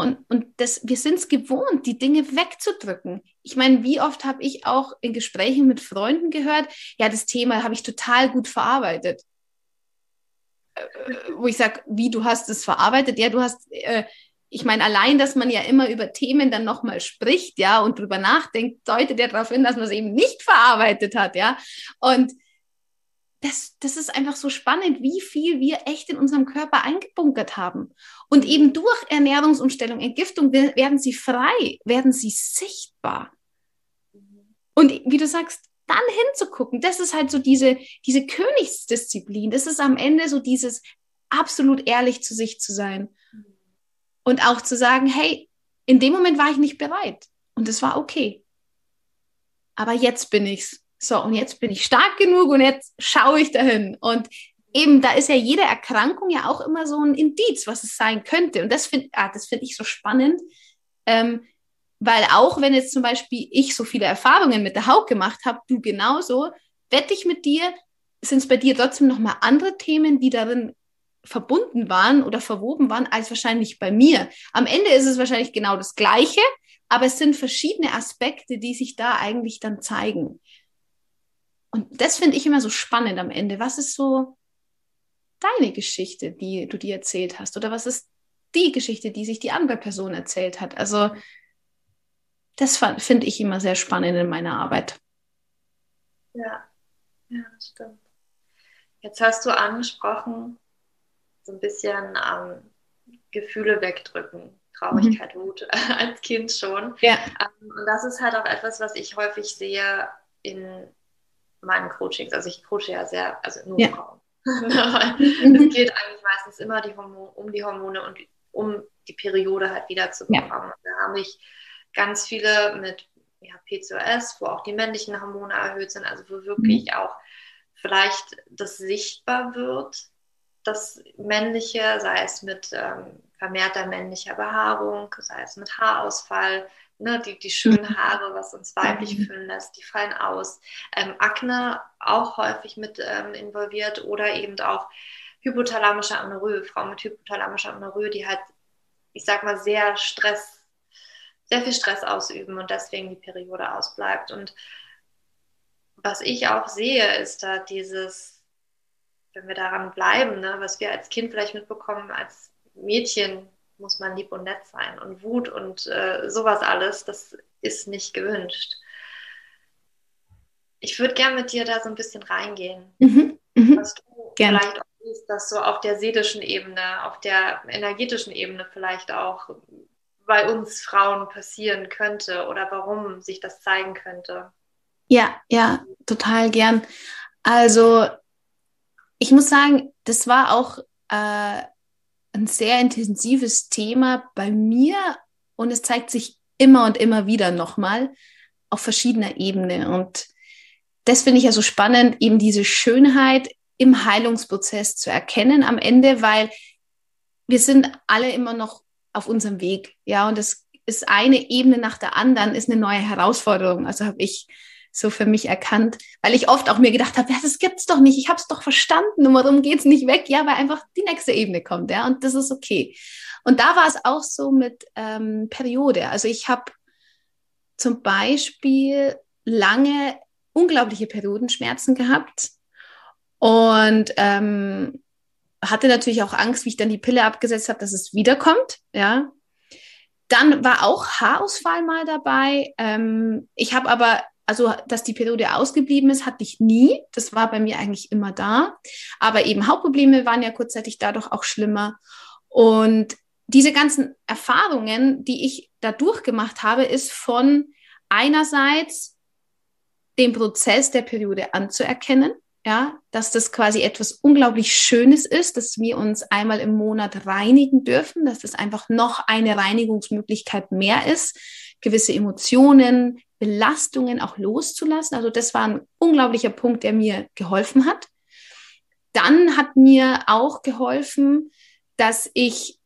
Und, und das, wir sind es gewohnt, die Dinge wegzudrücken. Ich meine, wie oft habe ich auch in Gesprächen mit Freunden gehört, ja, das Thema habe ich total gut verarbeitet. Äh, wo ich sage, wie du hast es verarbeitet? Ja, du hast äh, ich meine, allein, dass man ja immer über Themen dann nochmal spricht, ja, und drüber nachdenkt, deutet ja darauf hin, dass man es eben nicht verarbeitet hat, ja. Und das, das ist einfach so spannend, wie viel wir echt in unserem Körper eingebunkert haben. Und eben durch Ernährungsumstellung, Entgiftung werden sie frei, werden sie sichtbar. Und wie du sagst, dann hinzugucken, das ist halt so diese, diese Königsdisziplin. Das ist am Ende so dieses absolut ehrlich zu sich zu sein und auch zu sagen, hey, in dem Moment war ich nicht bereit und es war okay. Aber jetzt bin ich's. So, und jetzt bin ich stark genug und jetzt schaue ich dahin. Und eben, da ist ja jede Erkrankung ja auch immer so ein Indiz, was es sein könnte. Und das finde ah, das finde ich so spannend. Ähm, weil auch wenn jetzt zum Beispiel ich so viele Erfahrungen mit der Haut gemacht habe, du genauso, wette ich mit dir, sind es bei dir trotzdem nochmal andere Themen, die darin verbunden waren oder verwoben waren, als wahrscheinlich bei mir. Am Ende ist es wahrscheinlich genau das Gleiche, aber es sind verschiedene Aspekte, die sich da eigentlich dann zeigen. Und das finde ich immer so spannend am Ende. Was ist so deine Geschichte, die du dir erzählt hast? Oder was ist die Geschichte, die sich die andere Person erzählt hat? Also, das finde ich immer sehr spannend in meiner Arbeit. Ja, ja, stimmt. Jetzt hast du angesprochen, so ein bisschen ähm, Gefühle wegdrücken. Traurigkeit, mhm. Wut (laughs) als Kind schon. Ja. Ähm, und das ist halt auch etwas, was ich häufig sehe in meinen Coachings. Also ich coache ja sehr, also nur ja. Frauen. (laughs) es geht eigentlich meistens immer die um die Hormone und um die Periode halt wieder zu bekommen. Ja. Da habe ich ganz viele mit ja, PCOS, wo auch die männlichen Hormone erhöht sind, also wo wirklich mhm. auch vielleicht das sichtbar wird, das Männliche, sei es mit ähm, vermehrter männlicher Behaarung, sei es mit Haarausfall, ne, die, die schönen. Haare, was uns weiblich mhm. fühlen lässt, die fallen aus. Ähm, Akne auch häufig mit ähm, involviert oder eben auch hypothalamische Amenorrhoe, Frauen mit hypothalamischer Amenorrhoe, die halt, ich sag mal, sehr Stress, sehr viel Stress ausüben und deswegen die Periode ausbleibt. Und was ich auch sehe, ist da dieses wenn wir daran bleiben, ne, was wir als Kind vielleicht mitbekommen, als Mädchen muss man lieb und nett sein und Wut und äh, sowas alles, das ist nicht gewünscht. Ich würde gerne mit dir da so ein bisschen reingehen, mhm. Mhm. was du gerne. vielleicht auch siehst, dass so auf der seelischen Ebene, auf der energetischen Ebene vielleicht auch bei uns Frauen passieren könnte oder warum sich das zeigen könnte. Ja, ja, total gern. Also ich muss sagen, das war auch äh, ein sehr intensives Thema bei mir und es zeigt sich immer und immer wieder nochmal auf verschiedener Ebene. Und das finde ich ja so spannend, eben diese Schönheit im Heilungsprozess zu erkennen am Ende, weil wir sind alle immer noch auf unserem Weg. Ja, und es ist eine Ebene nach der anderen, ist eine neue Herausforderung. Also habe ich so für mich erkannt, weil ich oft auch mir gedacht habe, ja, das gibt's doch nicht, ich habe es doch verstanden und warum geht's nicht weg? Ja, weil einfach die nächste Ebene kommt, ja, und das ist okay. Und da war es auch so mit ähm, Periode. Also ich habe zum Beispiel lange unglaubliche Periodenschmerzen gehabt und ähm, hatte natürlich auch Angst, wie ich dann die Pille abgesetzt habe, dass es wiederkommt. Ja. Dann war auch Haarausfall mal dabei. Ähm, ich habe aber, also dass die Periode ausgeblieben ist, hatte ich nie. Das war bei mir eigentlich immer da. Aber eben Hautprobleme waren ja kurzzeitig dadurch auch schlimmer. Und diese ganzen Erfahrungen, die ich da durchgemacht habe, ist von einerseits den Prozess der Periode anzuerkennen, ja, dass das quasi etwas unglaublich Schönes ist, dass wir uns einmal im Monat reinigen dürfen, dass das einfach noch eine Reinigungsmöglichkeit mehr ist, gewisse Emotionen, Belastungen auch loszulassen. Also das war ein unglaublicher Punkt, der mir geholfen hat. Dann hat mir auch geholfen, dass ich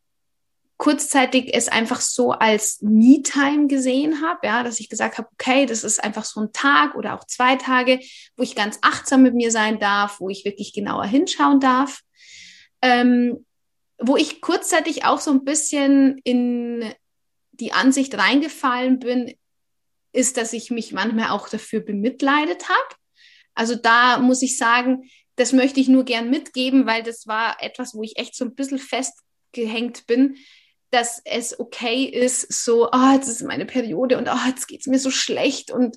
kurzzeitig es einfach so als Me-Time gesehen habe, ja, dass ich gesagt habe, okay, das ist einfach so ein Tag oder auch zwei Tage, wo ich ganz achtsam mit mir sein darf, wo ich wirklich genauer hinschauen darf, ähm, wo ich kurzzeitig auch so ein bisschen in die Ansicht reingefallen bin, ist, dass ich mich manchmal auch dafür bemitleidet habe. Also da muss ich sagen, das möchte ich nur gern mitgeben, weil das war etwas, wo ich echt so ein bisschen festgehängt bin, dass es okay ist, so, oh, jetzt ist meine Periode und oh, jetzt geht's mir so schlecht und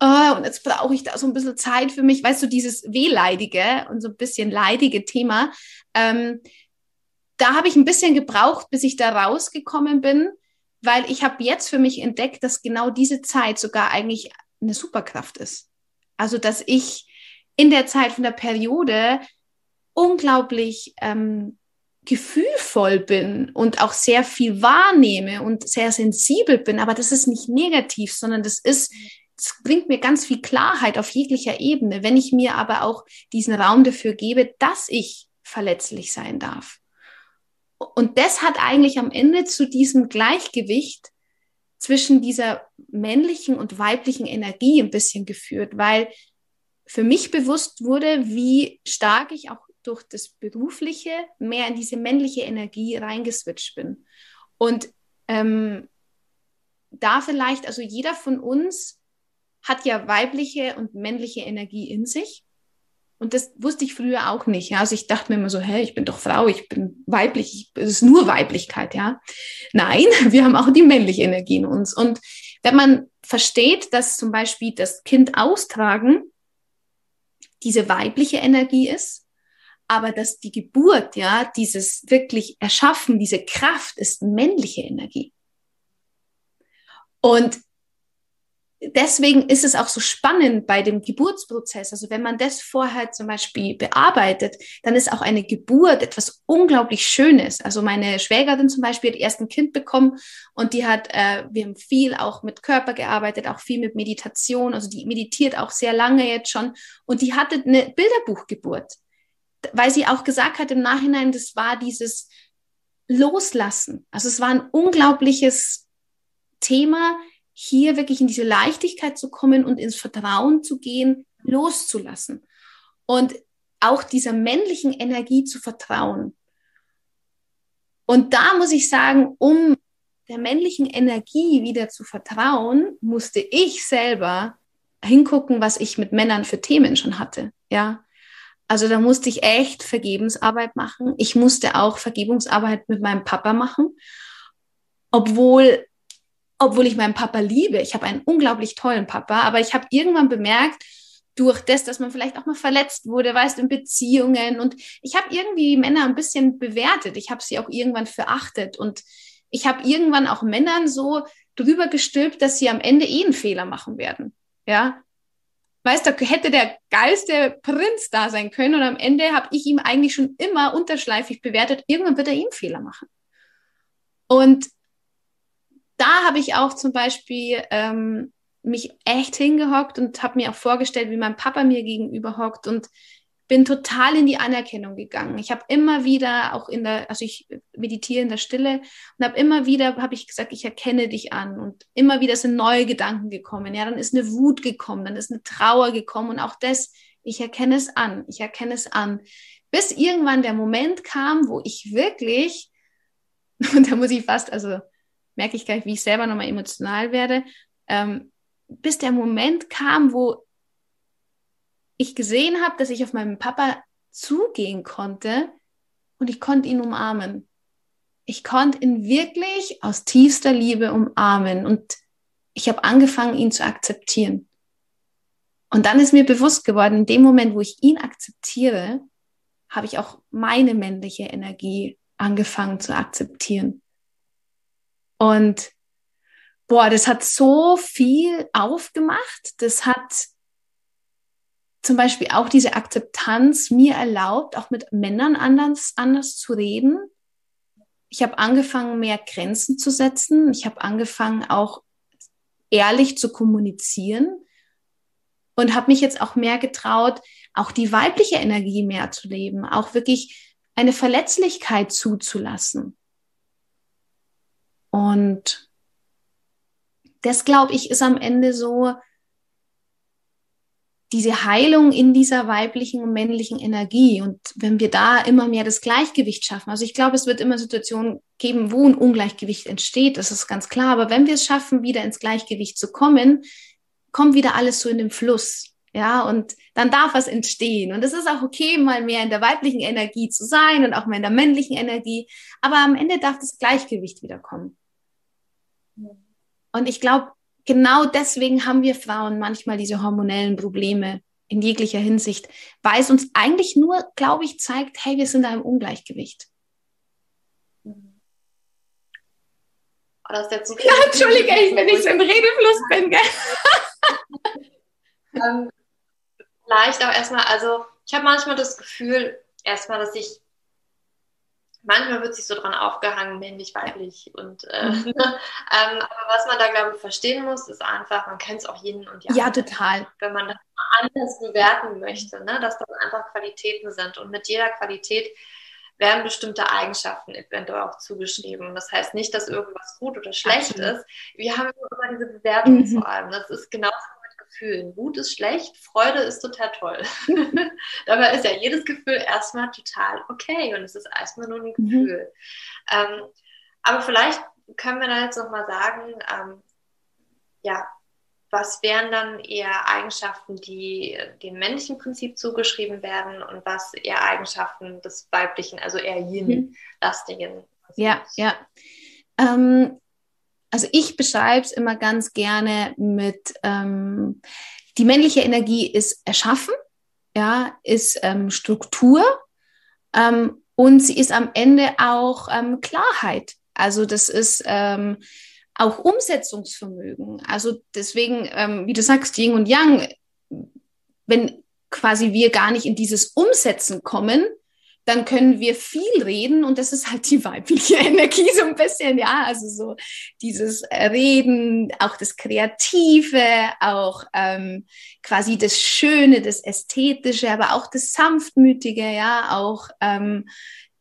oh, und jetzt brauche ich da so ein bisschen Zeit für mich. Weißt du, dieses wehleidige und so ein bisschen leidige Thema, ähm, da habe ich ein bisschen gebraucht, bis ich da rausgekommen bin, weil ich habe jetzt für mich entdeckt, dass genau diese Zeit sogar eigentlich eine Superkraft ist. Also, dass ich in der Zeit von der Periode unglaublich ähm, gefühlvoll bin und auch sehr viel wahrnehme und sehr sensibel bin, aber das ist nicht negativ, sondern das ist, das bringt mir ganz viel Klarheit auf jeglicher Ebene, wenn ich mir aber auch diesen Raum dafür gebe, dass ich verletzlich sein darf. Und das hat eigentlich am Ende zu diesem Gleichgewicht zwischen dieser männlichen und weiblichen Energie ein bisschen geführt, weil für mich bewusst wurde, wie stark ich auch durch das Berufliche mehr in diese männliche Energie reingeswitcht bin. Und ähm, da vielleicht, also jeder von uns hat ja weibliche und männliche Energie in sich. Und das wusste ich früher auch nicht. Ja? Also ich dachte mir immer so, hey, ich bin doch Frau, ich bin weiblich, es ist nur Weiblichkeit, ja. Nein, (laughs) wir haben auch die männliche Energie in uns. Und wenn man versteht, dass zum Beispiel das Kind austragen diese weibliche Energie ist aber dass die Geburt, ja, dieses wirklich Erschaffen, diese Kraft ist männliche Energie. Und deswegen ist es auch so spannend bei dem Geburtsprozess. Also wenn man das vorher zum Beispiel bearbeitet, dann ist auch eine Geburt etwas unglaublich Schönes. Also meine Schwägerin zum Beispiel hat erst ein Kind bekommen und die hat, äh, wir haben viel auch mit Körper gearbeitet, auch viel mit Meditation. Also die meditiert auch sehr lange jetzt schon und die hatte eine Bilderbuchgeburt weil sie auch gesagt hat im Nachhinein, das war dieses Loslassen. Also es war ein unglaubliches Thema, hier wirklich in diese Leichtigkeit zu kommen und ins Vertrauen zu gehen, loszulassen. Und auch dieser männlichen Energie zu vertrauen. Und da muss ich sagen, um der männlichen Energie wieder zu vertrauen, musste ich selber hingucken, was ich mit Männern für Themen schon hatte. Ja, also da musste ich echt Vergebensarbeit machen. Ich musste auch Vergebungsarbeit mit meinem Papa machen, obwohl, obwohl ich meinen Papa liebe. Ich habe einen unglaublich tollen Papa, aber ich habe irgendwann bemerkt, durch das, dass man vielleicht auch mal verletzt wurde, weißt in Beziehungen und ich habe irgendwie Männer ein bisschen bewertet. Ich habe sie auch irgendwann verachtet und ich habe irgendwann auch Männern so drüber gestülpt, dass sie am Ende eh einen Fehler machen werden. Ja, weißt du, hätte der geilste Prinz da sein können und am Ende habe ich ihm eigentlich schon immer unterschleifig bewertet, irgendwann wird er ihm Fehler machen. Und da habe ich auch zum Beispiel ähm, mich echt hingehockt und habe mir auch vorgestellt, wie mein Papa mir gegenüber hockt und bin total in die Anerkennung gegangen. Ich habe immer wieder auch in der, also ich meditiere in der Stille und habe immer wieder, habe ich gesagt, ich erkenne dich an und immer wieder sind neue Gedanken gekommen. Ja, dann ist eine Wut gekommen, dann ist eine Trauer gekommen und auch das, ich erkenne es an, ich erkenne es an. Bis irgendwann der Moment kam, wo ich wirklich, (laughs) und da muss ich fast, also merke ich gleich, wie ich selber nochmal emotional werde, ähm, bis der Moment kam, wo ich gesehen habe, dass ich auf meinen Papa zugehen konnte und ich konnte ihn umarmen. Ich konnte ihn wirklich aus tiefster Liebe umarmen und ich habe angefangen, ihn zu akzeptieren. Und dann ist mir bewusst geworden, in dem Moment, wo ich ihn akzeptiere, habe ich auch meine männliche Energie angefangen zu akzeptieren. Und boah, das hat so viel aufgemacht. Das hat zum Beispiel auch diese Akzeptanz mir erlaubt, auch mit Männern anders, anders zu reden. Ich habe angefangen, mehr Grenzen zu setzen. Ich habe angefangen, auch ehrlich zu kommunizieren und habe mich jetzt auch mehr getraut, auch die weibliche Energie mehr zu leben, auch wirklich eine Verletzlichkeit zuzulassen. Und das, glaube ich, ist am Ende so diese Heilung in dieser weiblichen und männlichen Energie. Und wenn wir da immer mehr das Gleichgewicht schaffen, also ich glaube, es wird immer Situationen geben, wo ein Ungleichgewicht entsteht, das ist ganz klar. Aber wenn wir es schaffen, wieder ins Gleichgewicht zu kommen, kommt wieder alles so in den Fluss. Ja, und dann darf was entstehen. Und es ist auch okay, mal mehr in der weiblichen Energie zu sein und auch mal in der männlichen Energie. Aber am Ende darf das Gleichgewicht wiederkommen. Und ich glaube, genau deswegen haben wir Frauen manchmal diese hormonellen Probleme in jeglicher Hinsicht, weil es uns eigentlich nur, glaube ich, zeigt, hey, wir sind da im Ungleichgewicht. Oder ist jetzt so ja, entschuldige, ich, wenn ich so im Redefluss bin, gell? (laughs) ähm, vielleicht auch erstmal, also ich habe manchmal das Gefühl, erstmal, dass ich, manchmal wird sich so dran aufgehangen, männlich, weiblich und äh, mhm. (laughs) ähm, aber was man da, glaube ich, verstehen muss, ist einfach, man kennt es auch jeden und ja. Ja, total. Wenn man das anders bewerten möchte, ne, dass das einfach Qualitäten sind und mit jeder Qualität werden bestimmte Eigenschaften eventuell auch zugeschrieben. Das heißt nicht, dass irgendwas gut oder schlecht Absolut. ist. Wir haben immer diese Bewertung mhm. vor allem. Das ist genauso Gefühlen. Wut ist schlecht, Freude ist total toll. (laughs) Dabei ist ja jedes Gefühl erstmal total okay und es ist erstmal nur ein mhm. Gefühl. Mhm. Ähm, aber vielleicht können wir da jetzt nochmal sagen, ähm, ja, was wären dann eher Eigenschaften, die dem männlichen Prinzip zugeschrieben werden und was eher Eigenschaften des weiblichen, also eher yin-lastigen? Mhm. Ja, ja. Ähm, also ich beschreibe es immer ganz gerne mit, ähm, die männliche Energie ist erschaffen, ja, ist ähm, Struktur ähm, und sie ist am Ende auch ähm, Klarheit. Also das ist ähm, auch Umsetzungsvermögen. Also deswegen, ähm, wie du sagst, Yin und Yang, wenn quasi wir gar nicht in dieses Umsetzen kommen, dann können wir viel reden und das ist halt die weibliche (laughs) Energie so ein bisschen, ja, also so dieses Reden, auch das Kreative, auch ähm, quasi das Schöne, das Ästhetische, aber auch das Sanftmütige, ja, auch ähm,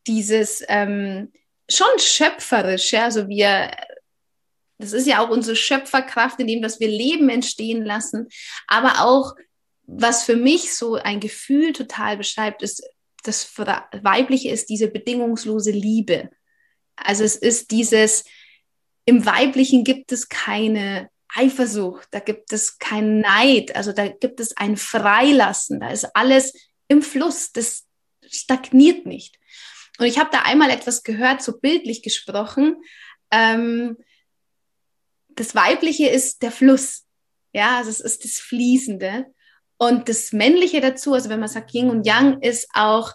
dieses ähm, schon schöpferische, also wir das ist ja auch unsere Schöpferkraft, in dem, was wir Leben entstehen lassen, aber auch was für mich so ein Gefühl total beschreibt, ist das Weibliche ist diese bedingungslose Liebe. Also es ist dieses, im Weiblichen gibt es keine Eifersucht, da gibt es keinen Neid, also da gibt es ein Freilassen, da ist alles im Fluss, das stagniert nicht. Und ich habe da einmal etwas gehört, so bildlich gesprochen. Ähm, das Weibliche ist der Fluss, ja, also es ist das Fließende. Und das Männliche dazu, also wenn man sagt Yin und Yang, ist auch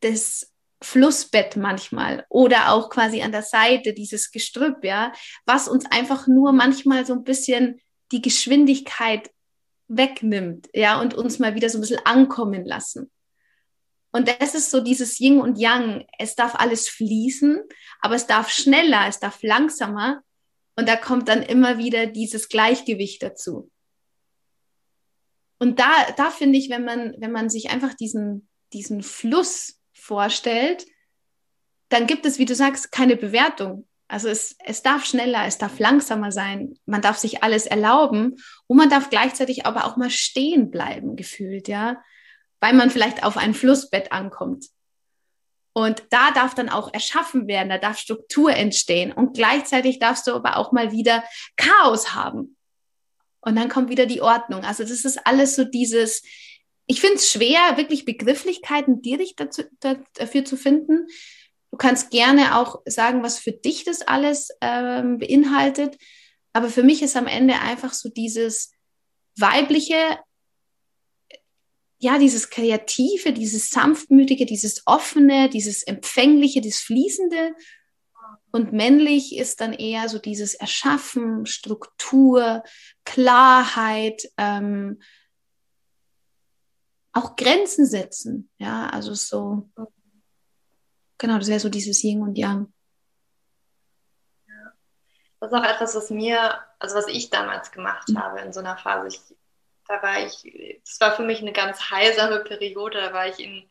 das Flussbett manchmal oder auch quasi an der Seite dieses Gestrüpp, ja, was uns einfach nur manchmal so ein bisschen die Geschwindigkeit wegnimmt, ja, und uns mal wieder so ein bisschen ankommen lassen. Und das ist so dieses Yin und Yang. Es darf alles fließen, aber es darf schneller, es darf langsamer. Und da kommt dann immer wieder dieses Gleichgewicht dazu. Und da, da finde ich, wenn man, wenn man sich einfach diesen, diesen Fluss vorstellt, dann gibt es, wie du sagst, keine Bewertung. Also es, es darf schneller, es darf langsamer sein, man darf sich alles erlauben und man darf gleichzeitig aber auch mal stehen bleiben, gefühlt, ja, weil man vielleicht auf ein Flussbett ankommt. Und da darf dann auch erschaffen werden, da darf Struktur entstehen und gleichzeitig darfst du aber auch mal wieder Chaos haben. Und dann kommt wieder die Ordnung. Also das ist alles so dieses, ich finde es schwer, wirklich Begrifflichkeiten direkt dazu, dafür zu finden. Du kannst gerne auch sagen, was für dich das alles ähm, beinhaltet. Aber für mich ist am Ende einfach so dieses weibliche, ja, dieses kreative, dieses sanftmütige, dieses offene, dieses empfängliche, dieses fließende. Und männlich ist dann eher so dieses Erschaffen, Struktur, Klarheit, ähm, auch Grenzen setzen. Ja, also so, genau, das wäre so dieses Yin und Yang. Ja. Das ist auch etwas, was mir, also was ich damals gemacht mhm. habe in so einer Phase. Ich, da war ich, das war für mich eine ganz heilsame Periode. Da war ich in,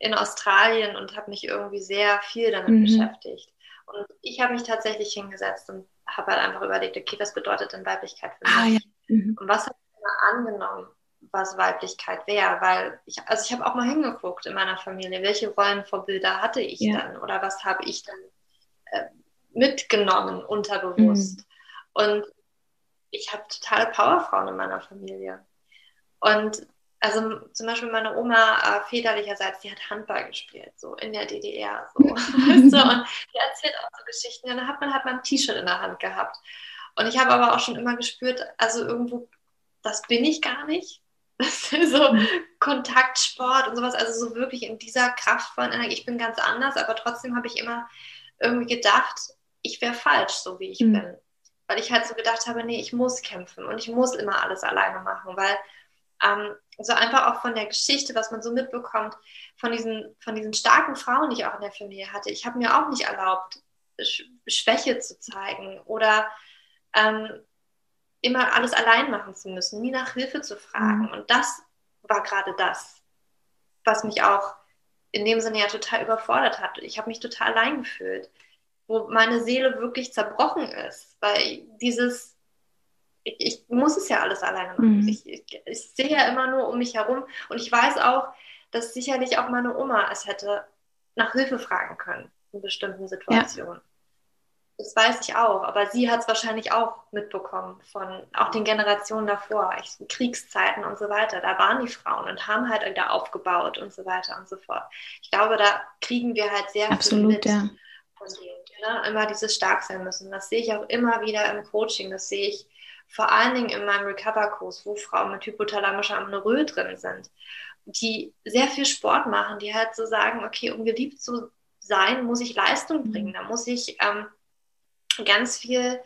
in Australien und habe mich irgendwie sehr viel damit mhm. beschäftigt. Und ich habe mich tatsächlich hingesetzt und habe halt einfach überlegt, okay, was bedeutet denn Weiblichkeit für ah, mich? Ah, ja. mhm. Und was habe ich immer angenommen? was Weiblichkeit wäre, weil ich, also ich habe auch mal hingeguckt in meiner Familie, welche Rollenvorbilder hatte ich ja. dann oder was habe ich dann äh, mitgenommen unterbewusst. Mhm. Und ich habe totale Powerfrauen in meiner Familie. Und also zum Beispiel meine Oma äh, väterlicherseits, die hat Handball gespielt, so in der DDR. So. (laughs) so, und die erzählt auch so Geschichten. Ja, da hat man halt mal ein T-Shirt in der Hand gehabt. Und ich habe aber auch schon immer gespürt, also irgendwo, das bin ich gar nicht. (laughs) so mhm. Kontaktsport und sowas, also so wirklich in dieser kraftvollen Energie. Ich bin ganz anders, aber trotzdem habe ich immer irgendwie gedacht, ich wäre falsch, so wie ich mhm. bin. Weil ich halt so gedacht habe, nee, ich muss kämpfen und ich muss immer alles alleine machen, weil ähm, so einfach auch von der Geschichte, was man so mitbekommt, von diesen, von diesen starken Frauen, die ich auch in der Familie hatte, ich habe mir auch nicht erlaubt, Schwäche zu zeigen oder ähm, immer alles allein machen zu müssen, nie nach Hilfe zu fragen. Mhm. Und das war gerade das, was mich auch in dem Sinne ja total überfordert hat. Ich habe mich total allein gefühlt, wo meine Seele wirklich zerbrochen ist, weil dieses, ich, ich muss es ja alles alleine machen. Mhm. Ich, ich, ich, sehe ja immer nur um mich herum und ich weiß auch, dass sicherlich auch meine Oma es hätte nach Hilfe fragen können in bestimmten Situationen. Ja. Das weiß ich auch, aber sie hat es wahrscheinlich auch mitbekommen von auch den Generationen davor, Kriegszeiten und so weiter. Da waren die Frauen und haben halt wieder aufgebaut und so weiter und so fort. Ich glaube, da kriegen wir halt sehr Absolut, viel mit. Ja. Von denen, ne? Immer dieses stark sein müssen. Das sehe ich auch immer wieder im Coaching. Das sehe ich vor allen Dingen in meinem Recover-Kurs, wo Frauen mit hypothalamischer Amenorrhoe drin sind, die sehr viel Sport machen, die halt so sagen, okay, um geliebt zu sein, muss ich Leistung bringen. Da muss ich ähm, ganz viel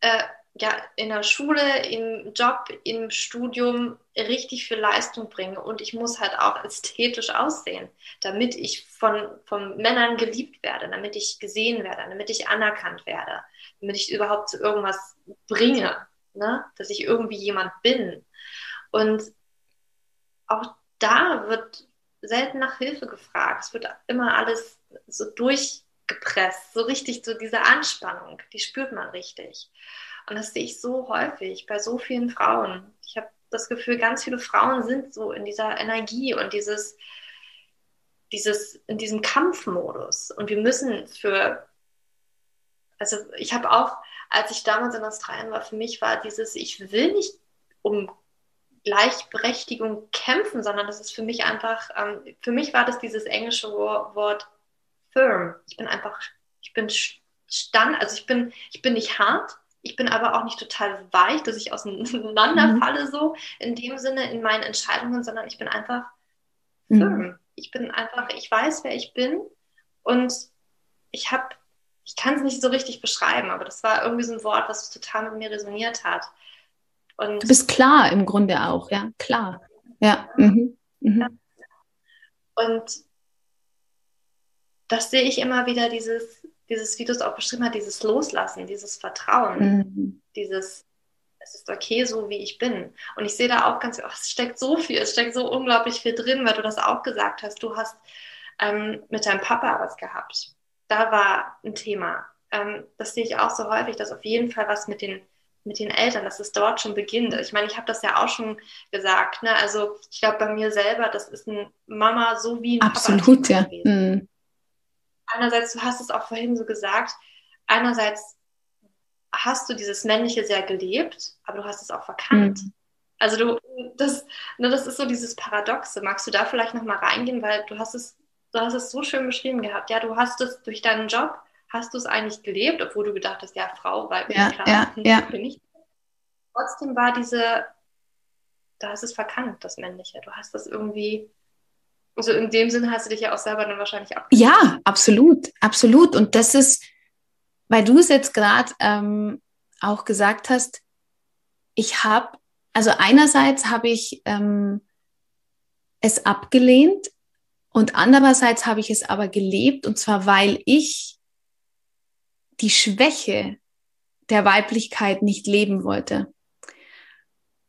äh, ja, in der Schule, im Job, im Studium richtig viel Leistung bringen. Und ich muss halt auch ästhetisch aussehen, damit ich von, von Männern geliebt werde, damit ich gesehen werde, damit ich anerkannt werde, damit ich überhaupt zu irgendwas bringe, ne? dass ich irgendwie jemand bin. Und auch da wird selten nach Hilfe gefragt. Es wird immer alles so durch gepresst, so richtig, so diese Anspannung, die spürt man richtig. Und das sehe ich so häufig bei so vielen Frauen. Ich habe das Gefühl, ganz viele Frauen sind so in dieser Energie und dieses, dieses, in diesem Kampfmodus. Und wir müssen für, also ich habe auch, als ich damals in Australien war, für mich war dieses, ich will nicht um Gleichberechtigung kämpfen, sondern das ist für mich einfach, ähm, für mich war das dieses englische Wort firm. Ich bin einfach, ich bin stand, also ich bin, ich bin nicht hart, ich bin aber auch nicht total weich, dass ich auseinanderfalle mhm. so in dem Sinne in meinen Entscheidungen, sondern ich bin einfach mhm. firm. Ich bin einfach, ich weiß, wer ich bin und ich habe, ich kann es nicht so richtig beschreiben, aber das war irgendwie so ein Wort, was total mit mir resoniert hat. Und du bist klar im Grunde auch, ja, klar. Ja. Mhm. Mhm. Und das sehe ich immer wieder, dieses, dieses, wie du es auch beschrieben hast, dieses Loslassen, dieses Vertrauen, mhm. dieses, es ist okay, so wie ich bin. Und ich sehe da auch ganz, oh, es steckt so viel, es steckt so unglaublich viel drin, weil du das auch gesagt hast. Du hast ähm, mit deinem Papa was gehabt. Da war ein Thema. Ähm, das sehe ich auch so häufig, dass auf jeden Fall was mit den mit den Eltern, dass es dort schon beginnt. Ich meine, ich habe das ja auch schon gesagt. Ne? Also ich glaube bei mir selber, das ist ein Mama so wie ein Absolut, Papa ja. Mhm einerseits, du hast es auch vorhin so gesagt, einerseits hast du dieses Männliche sehr gelebt, aber du hast es auch verkannt. Mhm. Also du, das, ne, das ist so dieses Paradoxe. Magst du da vielleicht nochmal reingehen, weil du hast es du hast es so schön beschrieben gehabt. Ja, du hast es durch deinen Job, hast du es eigentlich gelebt, obwohl du gedacht hast, ja, Frau, weil ja, klar, ja, ja. bin ich. Trotzdem war diese, da hast es verkannt, das Männliche. Du hast das irgendwie, also in dem Sinn hast du dich ja auch selber dann wahrscheinlich abgegeben. Ja, absolut, absolut. Und das ist, weil du es jetzt gerade ähm, auch gesagt hast, ich habe, also einerseits habe ich ähm, es abgelehnt und andererseits habe ich es aber gelebt und zwar, weil ich die Schwäche der Weiblichkeit nicht leben wollte.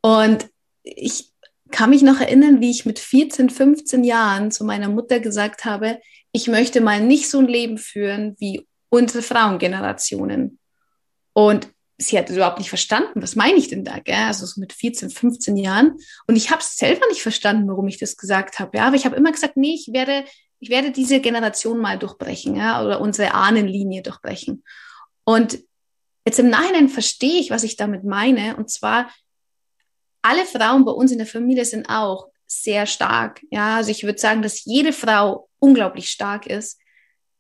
Und ich kann mich noch erinnern, wie ich mit 14, 15 Jahren zu meiner Mutter gesagt habe, ich möchte mal nicht so ein Leben führen wie unsere Frauengenerationen. Und sie hat überhaupt nicht verstanden, was meine ich denn da, gell? also so mit 14, 15 Jahren. Und ich habe es selber nicht verstanden, warum ich das gesagt habe. Ja? Aber ich habe immer gesagt, nee, ich werde, ich werde diese Generation mal durchbrechen ja? oder unsere Ahnenlinie durchbrechen. Und jetzt im Nachhinein verstehe ich, was ich damit meine. Und zwar, alle Frauen bei uns in der Familie sind auch sehr stark. Ja, also ich würde sagen, dass jede Frau unglaublich stark ist.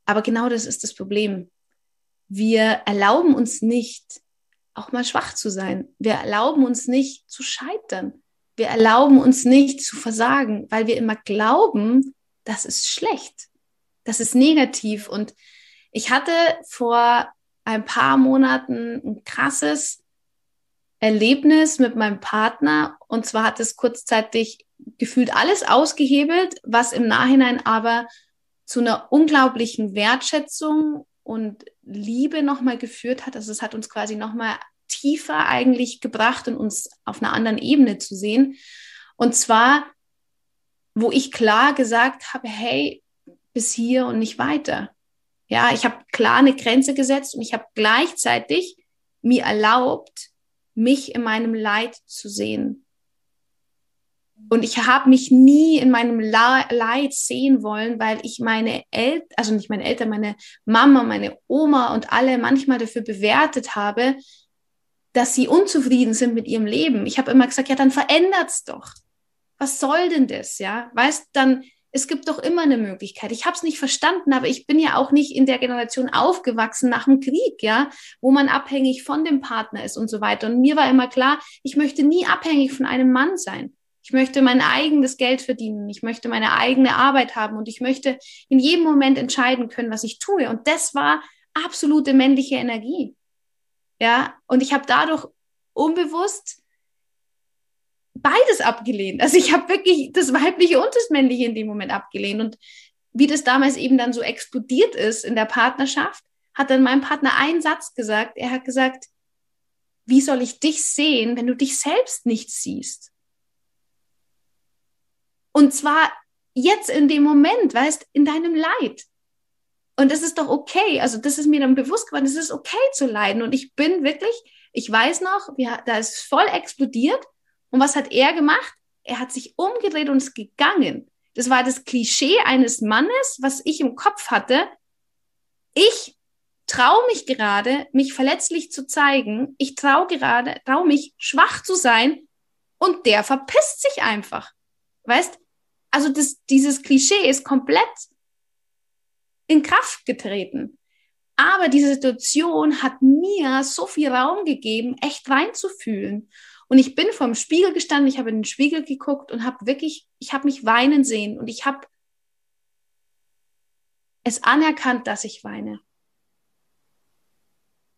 Aber genau das ist das Problem. Wir erlauben uns nicht, auch mal schwach zu sein. Wir erlauben uns nicht zu scheitern. Wir erlauben uns nicht zu versagen, weil wir immer glauben, das ist schlecht. Das ist negativ. Und ich hatte vor ein paar Monaten ein krasses Erlebnis mit meinem Partner. Und zwar hat es kurzzeitig gefühlt alles ausgehebelt, was im Nachhinein aber zu einer unglaublichen Wertschätzung und Liebe nochmal geführt hat. Also es hat uns quasi nochmal tiefer eigentlich gebracht und uns auf einer anderen Ebene zu sehen. Und zwar, wo ich klar gesagt habe, hey, bis hier und nicht weiter. Ja, ich habe klar eine Grenze gesetzt und ich habe gleichzeitig mir erlaubt, mich in meinem Leid zu sehen. Und ich habe mich nie in meinem Leid sehen wollen, weil ich meine Eltern, also nicht meine Eltern, meine Mama, meine Oma und alle manchmal dafür bewertet habe, dass sie unzufrieden sind mit ihrem Leben. Ich habe immer gesagt, ja, dann verändert's doch. Was soll denn das, ja? Weißt, dann es gibt doch immer eine Möglichkeit. Ich habe es nicht verstanden, aber ich bin ja auch nicht in der Generation aufgewachsen nach dem Krieg, ja, wo man abhängig von dem Partner ist und so weiter. Und mir war immer klar, ich möchte nie abhängig von einem Mann sein. Ich möchte mein eigenes Geld verdienen. Ich möchte meine eigene Arbeit haben und ich möchte in jedem Moment entscheiden können, was ich tue. Und das war absolute männliche Energie. Ja, und ich habe dadurch unbewusst beides abgelehnt. Also ich habe wirklich das weibliche und das männliche in dem Moment abgelehnt. Und wie das damals eben dann so explodiert ist in der Partnerschaft, hat dann mein Partner einen Satz gesagt. Er hat gesagt, wie soll ich dich sehen, wenn du dich selbst nicht siehst? Und zwar jetzt in dem Moment, weißt, in deinem Leid. Und das ist doch okay. Also das ist mir dann bewusst geworden, es ist okay zu leiden. Und ich bin wirklich, ich weiß noch, wir, da ist voll explodiert. Und was hat er gemacht? Er hat sich umgedreht und ist gegangen. Das war das Klischee eines Mannes, was ich im Kopf hatte. Ich traue mich gerade, mich verletzlich zu zeigen. Ich traue gerade, traue mich, schwach zu sein. Und der verpisst sich einfach. Weißt? Also das, dieses Klischee ist komplett in Kraft getreten. Aber diese Situation hat mir so viel Raum gegeben, echt reinzufühlen. Und ich bin vorm Spiegel gestanden, ich habe in den Spiegel geguckt und habe wirklich, ich habe mich weinen sehen und ich habe es anerkannt, dass ich weine.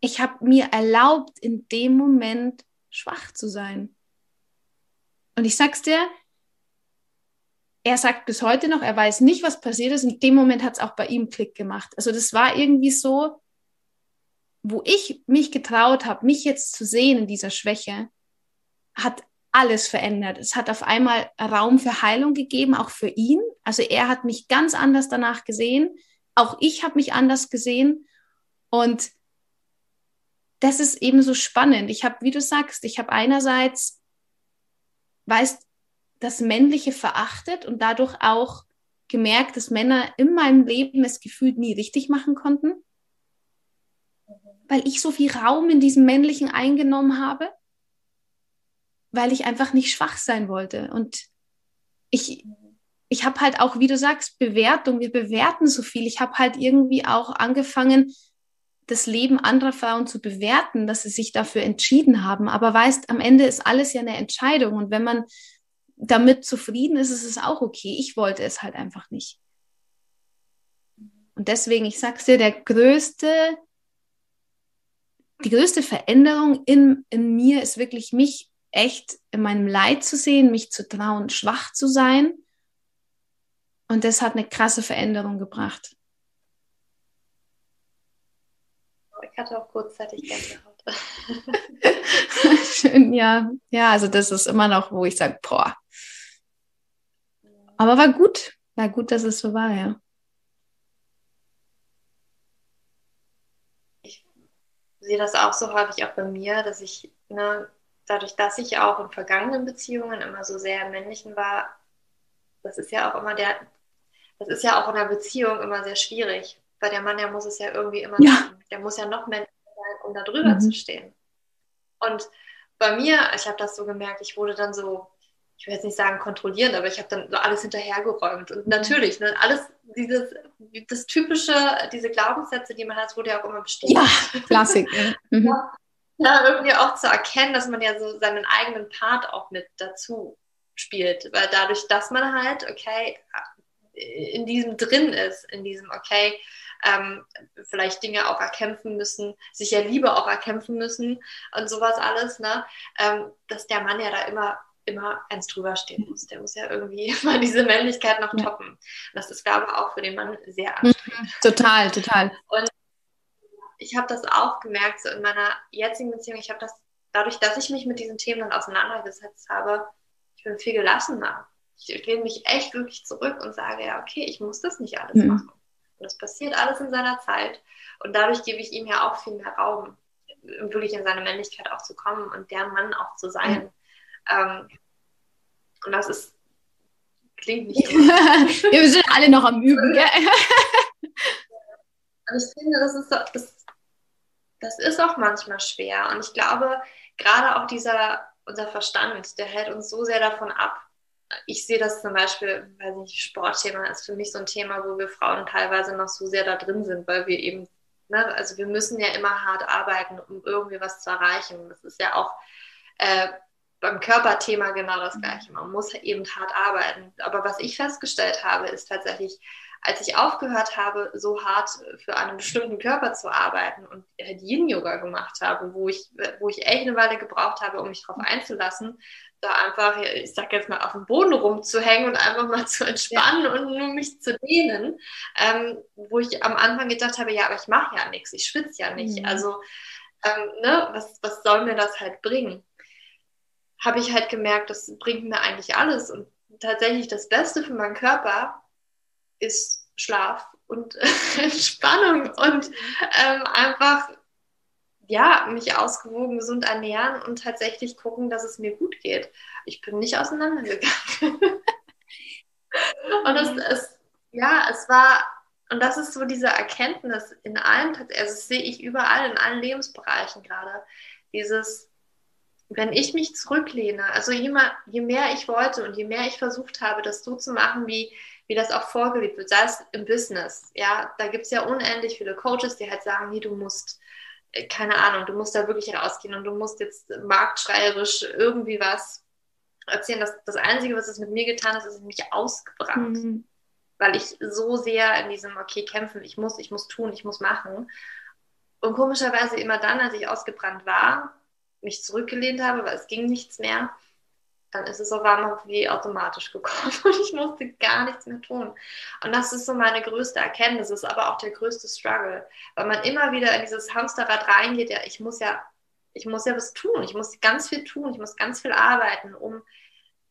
Ich habe mir erlaubt, in dem Moment schwach zu sein. Und ich sag's dir, er sagt bis heute noch, er weiß nicht, was passiert ist. In dem Moment hat es auch bei ihm Klick gemacht. Also das war irgendwie so, wo ich mich getraut habe, mich jetzt zu sehen in dieser Schwäche, hat alles verändert. Es hat auf einmal Raum für Heilung gegeben, auch für ihn. Also er hat mich ganz anders danach gesehen. Auch ich habe mich anders gesehen. Und das ist eben so spannend. Ich habe, wie du sagst, ich habe einerseits, weißt, das Männliche verachtet und dadurch auch gemerkt, dass Männer in meinem Leben es gefühlt nie richtig machen konnten, weil ich so viel Raum in diesem Männlichen eingenommen habe, weil ich einfach nicht schwach sein wollte. Und ich, ich habe halt auch, wie du sagst, Bewertung, wir bewerten so viel. Ich habe halt irgendwie auch angefangen, das Leben anderer Frauen zu bewerten, dass sie sich dafür entschieden haben. Aber weißt, am Ende ist alles ja eine Entscheidung. Und wenn man damit zufrieden ist, ist es auch okay. Ich wollte es halt einfach nicht. Und deswegen, ich sag's dir, der größte, die größte Veränderung in, in mir ist wirklich mich echt in meinem Leid zu sehen, mich zu trauen, schwach zu sein. Und das hat eine krasse Veränderung gebracht. Ich hatte auch kurzzeitig Gänsehaut. (laughs) Schön, ja. Ja, also das ist immer noch, wo ich sage, boah. Aber war gut. War gut, dass es so war, ja. Ich sehe das auch so häufig auch bei mir, dass ich, ne, dadurch, dass ich auch in vergangenen Beziehungen immer so sehr männlichen war, das ist ja auch immer der, das ist ja auch in einer Beziehung immer sehr schwierig, weil der Mann, der muss es ja irgendwie immer ja. machen. Der muss ja noch männlich sein, um da drüber mhm. zu stehen. Und bei mir, ich habe das so gemerkt, ich wurde dann so, ich will jetzt nicht sagen kontrollierend, aber ich habe dann so alles hinterhergeräumt. Und natürlich, ne, alles, dieses, das typische, diese Glaubenssätze, die man hat, wurde ja auch immer bestätigt. Ja, Klassik. (laughs) Mhm. Ja, irgendwie auch zu erkennen, dass man ja so seinen eigenen Part auch mit dazu spielt. Weil dadurch, dass man halt, okay, in diesem drin ist, in diesem, okay, ähm, vielleicht Dinge auch erkämpfen müssen, sich ja Liebe auch erkämpfen müssen und sowas alles, ne? Ähm, dass der Mann ja da immer immer eins drüber stehen muss. Der muss ja irgendwie (laughs) immer diese Männlichkeit noch toppen. Und das ist, glaube ich, auch für den Mann sehr mhm. anstrengend. Total, total. Und ich habe das auch gemerkt, so in meiner jetzigen Beziehung, ich habe das, dadurch, dass ich mich mit diesen Themen dann auseinandergesetzt habe, ich bin viel gelassener ich lehne mich echt wirklich zurück und sage, ja, okay, ich muss das nicht alles mhm. machen. Und das passiert alles in seiner Zeit. Und dadurch gebe ich ihm ja auch viel mehr Raum, wirklich in seine Männlichkeit auch zu kommen und der Mann auch zu sein. Ähm, und das ist, klingt nicht (laughs) immer. Wir sind alle noch am Üben, gell? (laughs) Und ich finde, das ist, das, das ist auch manchmal schwer. Und ich glaube, gerade auch dieser, unser Verstand, der hält uns so sehr davon ab, ich sehe das zum Beispiel, weiß nicht, Sportthema ist für mich so ein Thema, wo wir Frauen teilweise noch so sehr da drin sind, weil wir eben, ne, also wir müssen ja immer hart arbeiten, um irgendwie was zu erreichen. Das ist ja auch äh, beim Körperthema genau das Gleiche. Man muss eben hart arbeiten. Aber was ich festgestellt habe, ist tatsächlich, als ich aufgehört habe, so hart für einen bestimmten Körper zu arbeiten und halt Yin-Yoga gemacht habe, wo ich, wo ich echt eine Weile gebraucht habe, um mich darauf einzulassen, da einfach, ich sag jetzt mal, auf dem Boden rumzuhängen und einfach mal zu entspannen ja. und nur mich zu dehnen, ähm, wo ich am Anfang gedacht habe, ja, aber ich mache ja nichts, ich schwitze ja nicht. Mhm. Also, ähm, ne, was, was soll mir das halt bringen? Habe ich halt gemerkt, das bringt mir eigentlich alles. Und tatsächlich das Beste für meinen Körper ist Schlaf und (laughs) Entspannung und ähm, einfach ja, mich ausgewogen, gesund ernähren und tatsächlich gucken, dass es mir gut geht. Ich bin nicht auseinandergegangen. (laughs) und es, es, ja, es war, und das ist so diese Erkenntnis in allem, also das sehe ich überall, in allen Lebensbereichen gerade, dieses, wenn ich mich zurücklehne, also je, mehr, je mehr ich wollte und je mehr ich versucht habe, das so zu machen, wie, wie das auch vorgelebt wird, sei es im Business, ja, da gibt es ja unendlich viele Coaches, die halt sagen, nee, du musst keine Ahnung, du musst da wirklich rausgehen und du musst jetzt marktschreierisch irgendwie was erzählen. Das, das Einzige, was es mit mir getan hat, ist, mich ausgebrannt. Mhm. Weil ich so sehr in diesem, okay, kämpfen, ich muss, ich muss tun, ich muss machen. Und komischerweise immer dann, als ich ausgebrannt war, mich zurückgelehnt habe, weil es ging nichts mehr, dann ist es auf einmal wie automatisch gekommen (laughs) und ich musste gar nichts mehr tun. Und das ist so meine größte Erkenntnis, ist aber auch der größte Struggle, weil man immer wieder in dieses Hamsterrad reingeht, ja, ich muss ja, ich muss ja was tun, ich muss ganz viel tun, ich muss ganz viel arbeiten, um,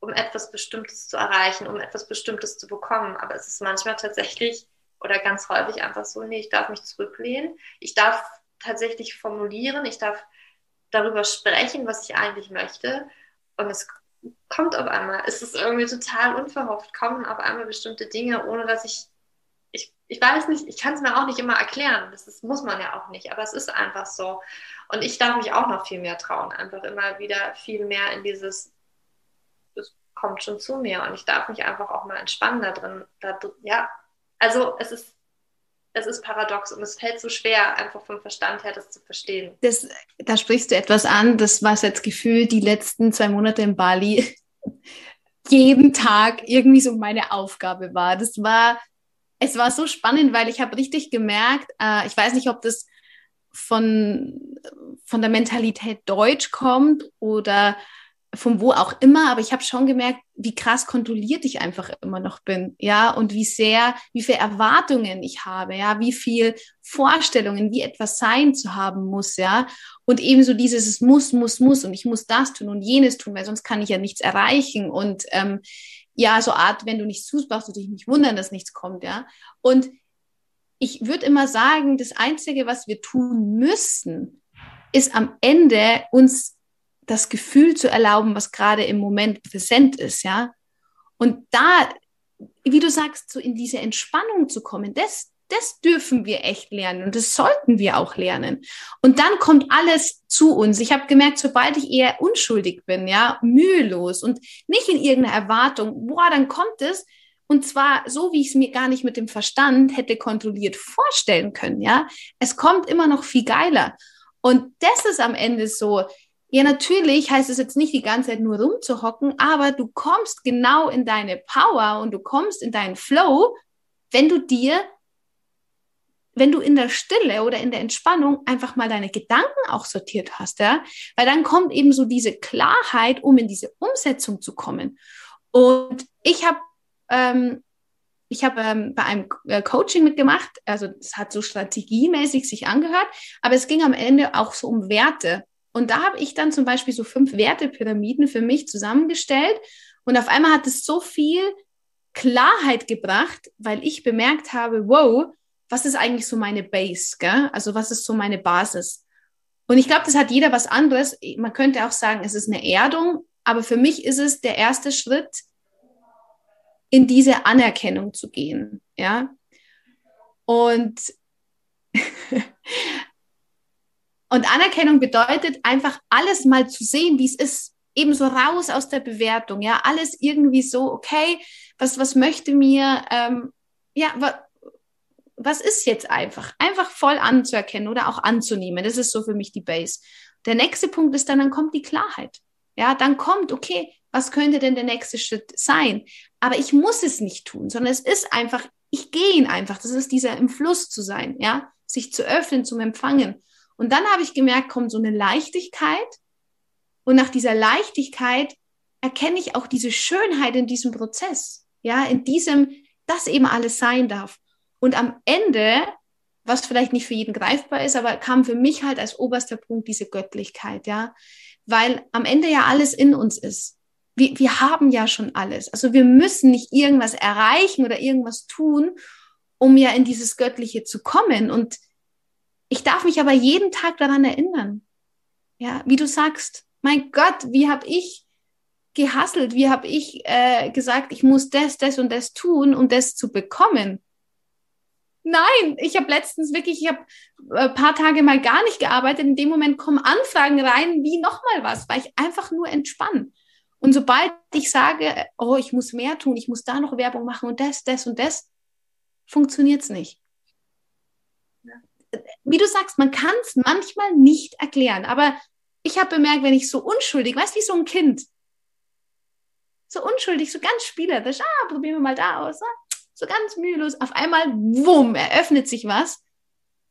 um etwas Bestimmtes zu erreichen, um etwas Bestimmtes zu bekommen. Aber es ist manchmal tatsächlich oder ganz häufig einfach so, nee, ich darf mich zurücklehnen, ich darf tatsächlich formulieren, ich darf darüber sprechen, was ich eigentlich möchte. Und es kommt auf einmal. Es ist irgendwie total unverhofft, kommen auf einmal bestimmte Dinge, ohne dass ich, ich, ich weiß nicht, ich kann es mir auch nicht immer erklären. Das ist, muss man ja auch nicht, aber es ist einfach so. Und ich darf mich auch noch viel mehr trauen, einfach immer wieder viel mehr in dieses, es kommt schon zu mir und ich darf mich einfach auch mal entspannen da drin. Da, ja, also es ist es ist paradox und es fällt so schwer, einfach vom Verstand her das zu verstehen. Das, da sprichst du etwas an, das war jetzt Gefühl die letzten zwei Monate in Bali (laughs) jeden Tag irgendwie so meine Aufgabe war. Das war, es war so spannend, weil ich habe richtig gemerkt, äh, ich weiß nicht, ob das von, von der Mentalität Deutsch kommt oder von wo auch immer, aber ich habe schon gemerkt, wie krass kontrolliert ich einfach immer noch bin, ja, und wie sehr, wie viel Erwartungen ich habe, ja, wie viel Vorstellungen, wie etwas sein zu haben muss, ja, und ebenso dieses, es muss, muss, muss und ich muss das tun und jenes tun, weil sonst kann ich ja nichts erreichen und ähm, ja, so Art, wenn du nichts tust, brauchst du dich nicht wundern, dass nichts kommt, ja, und ich würde immer sagen, das Einzige, was wir tun müssen, ist am Ende uns das Gefühl zu erlauben, was gerade im Moment präsent ist, ja. Und da, wie du sagst, so in diese Entspannung zu kommen, das, das dürfen wir echt lernen und das sollten wir auch lernen. Und dann kommt alles zu uns. Ich habe gemerkt, sobald ich eher unschuldig bin, ja, mühelos und nicht in irgendeiner Erwartung, boah, dann kommt es. Und zwar so, wie ich es mir gar nicht mit dem Verstand hätte kontrolliert vorstellen können, ja. Es kommt immer noch viel geiler. Und das ist am Ende so, ja, natürlich heißt es jetzt nicht die ganze Zeit nur rumzuhocken, aber du kommst genau in deine Power und du kommst in deinen Flow, wenn du dir, wenn du in der Stille oder in der Entspannung einfach mal deine Gedanken auch sortiert hast, ja, weil dann kommt eben so diese Klarheit, um in diese Umsetzung zu kommen. Und ich habe ähm, ich habe ähm, bei einem äh, Coaching mitgemacht, also es hat so strategiemäßig sich angehört, aber es ging am Ende auch so um Werte. Und da habe ich dann zum Beispiel so fünf Wertepyramiden für mich zusammengestellt. Und auf einmal hat es so viel Klarheit gebracht, weil ich bemerkt habe, wow, was ist eigentlich so meine Base? Gell? Also was ist so meine Basis? Und ich glaube, das hat jeder was anderes. Man könnte auch sagen, es ist eine Erdung, aber für mich ist es der erste Schritt, in diese Anerkennung zu gehen. Ja. Und (laughs) Und Anerkennung bedeutet einfach alles mal zu sehen, wie es ist. Ebenso raus aus der Bewertung, ja, alles irgendwie so, okay, was, was möchte mir, ähm, ja, wa, was ist jetzt einfach? Einfach voll anzuerkennen oder auch anzunehmen. Das ist so für mich die Base. Der nächste Punkt ist dann, dann kommt die Klarheit. Ja, dann kommt, okay, was könnte denn der nächste Schritt sein? Aber ich muss es nicht tun, sondern es ist einfach, ich gehe ihn einfach. Das ist dieser im Fluss zu sein, ja, sich zu öffnen, zum Empfangen. Und dann habe ich gemerkt, kommt so eine Leichtigkeit. Und nach dieser Leichtigkeit erkenne ich auch diese Schönheit in diesem Prozess. Ja, in diesem, dass eben alles sein darf. Und am Ende, was vielleicht nicht für jeden greifbar ist, aber kam für mich halt als oberster Punkt diese Göttlichkeit, ja. Weil am Ende ja alles in uns ist. Wir, wir haben ja schon alles. Also wir müssen nicht irgendwas erreichen oder irgendwas tun, um ja in dieses Göttliche zu kommen. Und ich darf mich aber jeden Tag daran erinnern. Ja, wie du sagst, mein Gott, wie habe ich gehasselt, wie habe ich äh, gesagt, ich muss das, das und das tun, um das zu bekommen. Nein, ich habe letztens wirklich, ich habe ein äh, paar Tage mal gar nicht gearbeitet. In dem Moment kommen Anfragen rein, wie nochmal was, weil ich einfach nur entspanne. Und sobald ich sage, oh, ich muss mehr tun, ich muss da noch Werbung machen und das, das und das, funktioniert es nicht wie du sagst, man kann es manchmal nicht erklären. Aber ich habe bemerkt, wenn ich so unschuldig, weißt du, wie so ein Kind, so unschuldig, so ganz spielerisch, ah, probieren wir mal da aus, ah, so ganz mühelos, auf einmal, wumm, eröffnet sich was.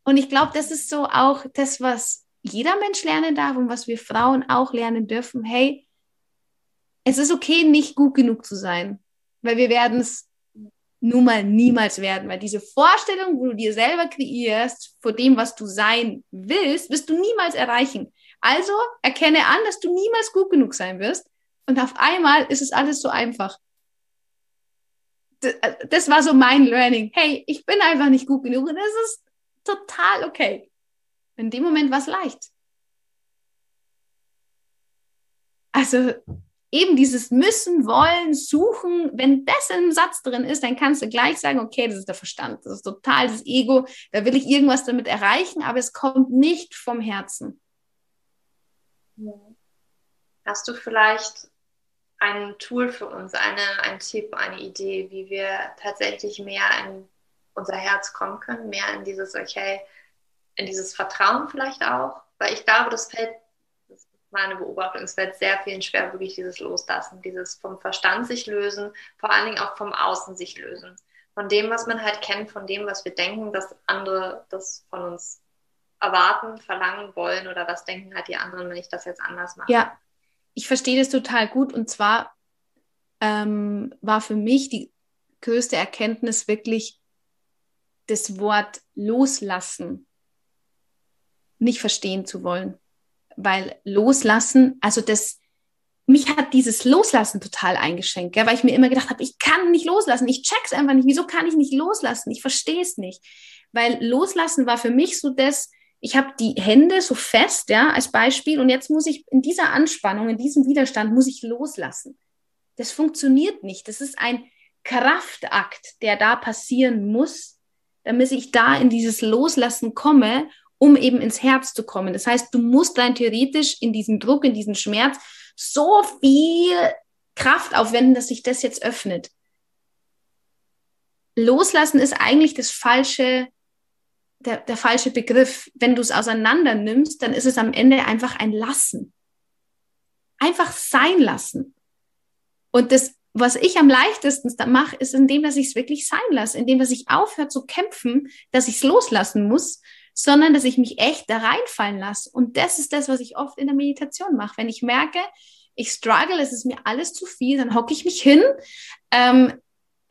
Und ich glaube, das ist so auch das, was jeder Mensch lernen darf und was wir Frauen auch lernen dürfen. Hey, es ist okay, nicht gut genug zu sein, weil wir werden es nun mal niemals werden, weil diese Vorstellung, wo du dir selber kreierst, vor dem, was du sein willst, wirst du niemals erreichen. Also erkenne an, dass du niemals gut genug sein wirst und auf einmal ist es alles so einfach. Das war so mein Learning. Hey, ich bin einfach nicht gut genug und das ist total okay. In dem Moment war es leicht. Also eben dieses Müssen, Wollen, Suchen, wenn das im Satz drin ist, dann kannst du gleich sagen, okay, das ist der Verstand, das ist total das Ego, da will ich irgendwas damit erreichen, aber es kommt nicht vom Herzen. Hast du vielleicht ein Tool für uns, eine, ein Tipp, eine Idee, wie wir tatsächlich mehr in unser Herz kommen können, mehr in dieses, okay, in dieses Vertrauen vielleicht auch, weil ich glaube, das fällt, meine Beobachtung, es fällt sehr vielen schwer, wirklich dieses Loslassen, dieses vom Verstand sich lösen, vor allen Dingen auch vom Außen sich lösen. Von dem, was man halt kennt, von dem, was wir denken, dass andere das von uns erwarten, verlangen wollen oder was denken halt die anderen, wenn ich das jetzt anders mache. Ja, ich verstehe das total gut und zwar ähm, war für mich die größte Erkenntnis wirklich das Wort loslassen nicht verstehen zu wollen. Weil loslassen, also das, mich hat dieses Loslassen total eingeschränkt, gell, weil ich mir immer gedacht habe, ich kann nicht loslassen, ich check's einfach nicht, wieso kann ich nicht loslassen, ich verstehe es nicht. Weil loslassen war für mich so das, ich habe die Hände so fest, ja, als Beispiel, und jetzt muss ich in dieser Anspannung, in diesem Widerstand, muss ich loslassen. Das funktioniert nicht. Das ist ein Kraftakt, der da passieren muss, damit ich da in dieses Loslassen komme um eben ins Herz zu kommen. Das heißt, du musst rein theoretisch in diesen Druck, in diesen Schmerz so viel Kraft aufwenden, dass sich das jetzt öffnet. Loslassen ist eigentlich das falsche, der, der falsche Begriff. Wenn du es auseinander nimmst, dann ist es am Ende einfach ein Lassen. Einfach sein lassen. Und das, was ich am leichtesten mache, ist indem, dass ich es wirklich sein lasse, indem, dass ich aufhöre zu kämpfen, dass ich es loslassen muss sondern dass ich mich echt da reinfallen lasse. Und das ist das, was ich oft in der Meditation mache. Wenn ich merke, ich struggle, es ist mir alles zu viel, dann hocke ich mich hin. Ähm,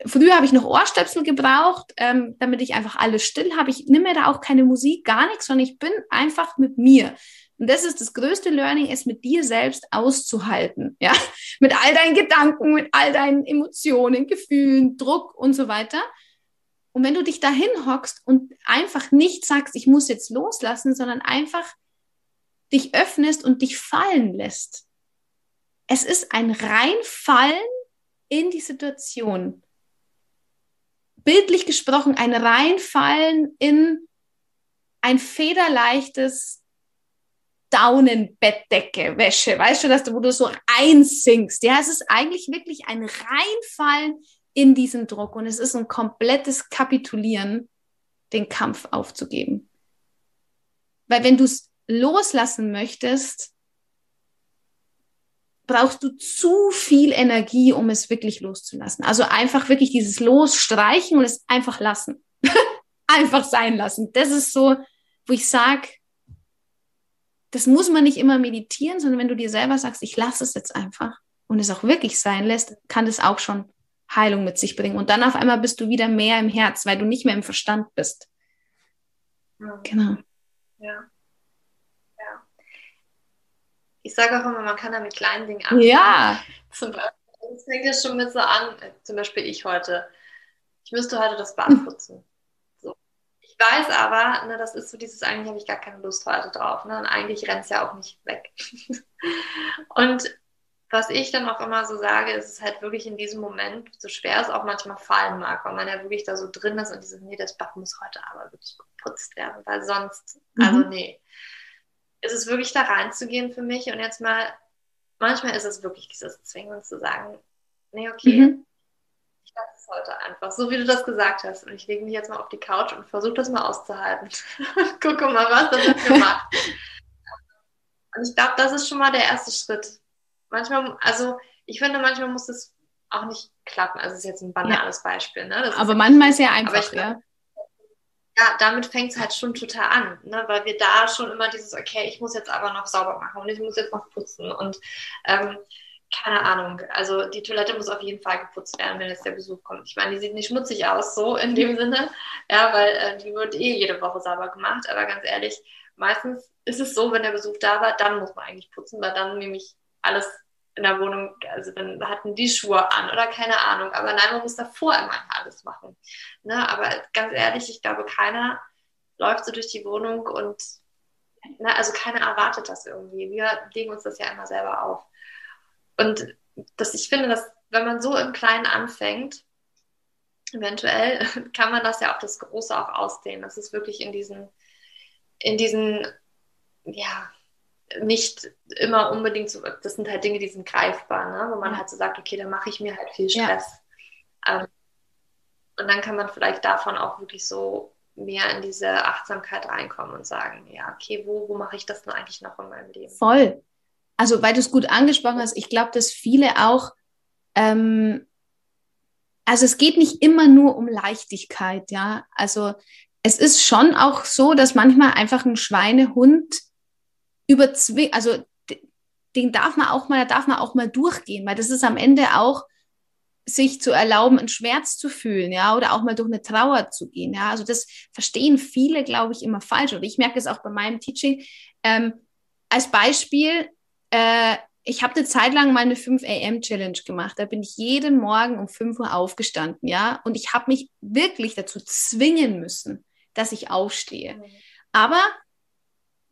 früher habe ich noch Ohrstöpsel gebraucht, ähm, damit ich einfach alles still habe. Ich nehme da auch keine Musik, gar nichts, sondern ich bin einfach mit mir. Und das ist das größte Learning, es mit dir selbst auszuhalten, ja, mit all deinen Gedanken, mit all deinen Emotionen, Gefühlen, Druck und so weiter. Und wenn du dich dahin hockst und einfach nicht sagst, ich muss jetzt loslassen, sondern einfach dich öffnest und dich fallen lässt. Es ist ein Reinfallen in die Situation. Bildlich gesprochen, ein Reinfallen in ein federleichtes Daunenbettdecke, Wäsche, weißt du, dass du, wo du so einsinkst. Ja, es ist eigentlich wirklich ein Reinfallen in diesen Druck und es ist ein komplettes Kapitulieren, den Kampf aufzugeben. Weil wenn du es loslassen möchtest, brauchst du zu viel Energie, um es wirklich loszulassen. Also einfach wirklich dieses Losstreichen und es einfach lassen. (laughs) einfach sein lassen. Das ist so, wo ich sage, das muss man nicht immer meditieren, sondern wenn du dir selber sagst, ich lasse es jetzt einfach und es auch wirklich sein lässt, kann das auch schon Heilung mit sich bringen. Und dann auf einmal bist du wieder mehr im Herz, weil du nicht mehr im Verstand bist. Ja. Genau. Ja. ja. Ich sage auch immer, man kann da mit kleinen Dingen anfangen. Ja. Zum Beispiel, das fängt ja schon mit so an, zum Beispiel ich heute. Ich müsste heute das Bad (laughs) putzen. So. Ich weiß aber, ne, das ist so dieses, eigentlich habe ich gar keine Lust heute drauf. Ne? Und eigentlich rennt es ja auch nicht weg. (laughs) und was ich dann auch immer so sage, ist es halt wirklich in diesem Moment, so schwer es auch manchmal fallen mag, weil man ja wirklich da so drin ist und dieses, nee, das Bad muss heute aber wirklich geputzt werden, weil sonst, mhm. also nee. Es ist wirklich da reinzugehen für mich und jetzt mal, manchmal ist es wirklich dieses Zwingen zu sagen, nee, okay, mhm. ich lasse es heute einfach, so wie du das gesagt hast. Und ich lege mich jetzt mal auf die Couch und versuche das mal auszuhalten. (laughs) Gucke mal, was das mit mir macht. Und ich glaube, das ist schon mal der erste Schritt manchmal, also ich finde, manchmal muss es auch nicht klappen. Also es ist jetzt ein banales ja. Beispiel. Ne? aber manchmal ist ja einfach, ja. Ja, damit fängt es halt schon total an, ne? weil wir da schon immer dieses, okay, ich muss jetzt aber noch sauber machen und ich muss jetzt noch putzen und ähm, keine Ahnung. Also die Toilette muss auf jeden Fall geputzt werden, wenn jetzt der Besuch kommt. Ich meine, die sieht nicht schmutzig aus, so in dem Sinne, ja, weil äh, die wird eh jede Woche sauber gemacht. Aber ganz ehrlich, meistens ist es so, wenn der Besuch da war, dann muss man eigentlich putzen, weil dann nämlich alles in der Wohnung, also dann hatten die Schuhe an oder keine Ahnung. Aber nein, man muss davor immer alles machen. Ne? Aber ganz ehrlich, ich glaube, keiner läuft so durch die Wohnung und ne, also keiner erwartet das irgendwie. Wir legen uns das ja immer selber auf. Und das, ich finde, dass wenn man so im Kleinen anfängt, eventuell (laughs) kann man das ja auf das Große auch ausdehnen. Das ist wirklich in diesen, in diesen, ja, nicht immer unbedingt so, das sind halt Dinge, die sind greifbar, ne? wo man halt so sagt, okay, dann mache ich mir halt viel Stress. Ja. Ähm, und dann kann man vielleicht davon auch wirklich so mehr in diese Achtsamkeit reinkommen und sagen, ja, okay, wo, wo mache ich das denn eigentlich noch in meinem Leben? Voll. Also, weil du es gut angesprochen hast, ich glaube, dass viele auch, ähm, also es geht nicht immer nur um Leichtigkeit, ja. Also es ist schon auch so, dass manchmal einfach ein Schweinehund überzwingt, also den darf man auch mal, da darf man auch mal durchgehen, weil das ist am Ende auch sich zu erlauben, einen Schmerz zu fühlen, ja, oder auch mal durch eine Trauer zu gehen, ja. Also das verstehen viele, glaube ich, immer falsch. Und ich merke es auch bei meinem Teaching. Ähm, als Beispiel, äh, ich habe eine Zeit lang meine 5 AM Challenge gemacht. Da bin ich jeden Morgen um 5 Uhr aufgestanden, ja. Und ich habe mich wirklich dazu zwingen müssen, dass ich aufstehe. Mhm. Aber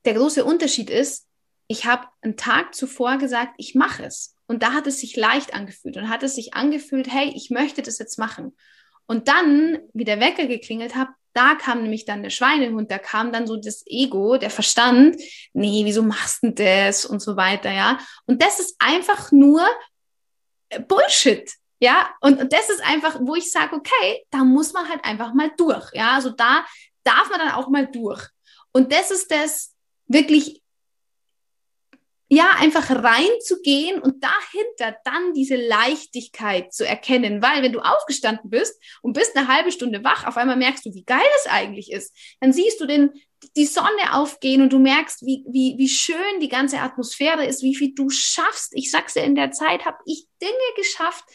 der große Unterschied ist, ich habe einen Tag zuvor gesagt, ich mache es. Und da hat es sich leicht angefühlt und hat es sich angefühlt, hey, ich möchte das jetzt machen. Und dann, wie der Wecker geklingelt hat, da kam nämlich dann der Schweinehund, da kam dann so das Ego, der Verstand, nee, wieso machst du das und so weiter, ja. Und das ist einfach nur Bullshit, ja. Und, und das ist einfach, wo ich sage, okay, da muss man halt einfach mal durch, ja. Also da darf man dann auch mal durch. Und das ist das wirklich ja, einfach reinzugehen und dahinter dann diese Leichtigkeit zu erkennen. Weil wenn du aufgestanden bist und bist eine halbe Stunde wach, auf einmal merkst du, wie geil es eigentlich ist. Dann siehst du den, die Sonne aufgehen und du merkst, wie, wie, wie schön die ganze Atmosphäre ist, wie viel du schaffst. Ich sag's dir, in der Zeit habe ich Dinge geschafft,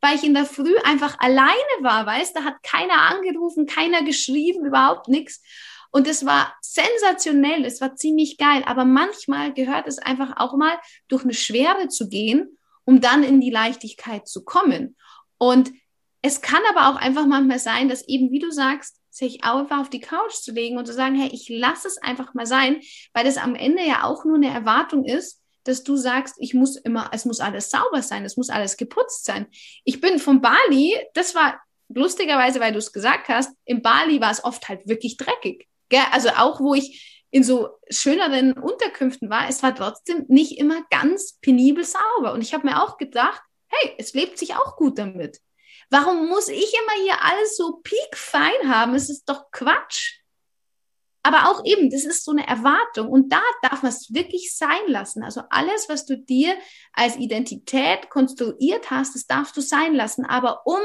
weil ich in der Früh einfach alleine war, weißt, da hat keiner angerufen, keiner geschrieben, überhaupt nichts. Und es war sensationell, es war ziemlich geil. Aber manchmal gehört es einfach auch mal durch eine Schwere zu gehen, um dann in die Leichtigkeit zu kommen. Und es kann aber auch einfach manchmal sein, dass eben, wie du sagst, sich einfach auf die Couch zu legen und zu sagen, hey, ich lasse es einfach mal sein, weil das am Ende ja auch nur eine Erwartung ist, dass du sagst, ich muss immer, es muss alles sauber sein, es muss alles geputzt sein. Ich bin von Bali, das war lustigerweise, weil du es gesagt hast, in Bali war es oft halt wirklich dreckig. Also auch, wo ich in so schöneren Unterkünften war, es war trotzdem nicht immer ganz penibel sauber. Und ich habe mir auch gedacht, hey, es lebt sich auch gut damit. Warum muss ich immer hier alles so piekfein haben? Es ist doch Quatsch. Aber auch eben, das ist so eine Erwartung und da darf man es wirklich sein lassen. Also alles, was du dir als Identität konstruiert hast, das darfst du sein lassen. Aber um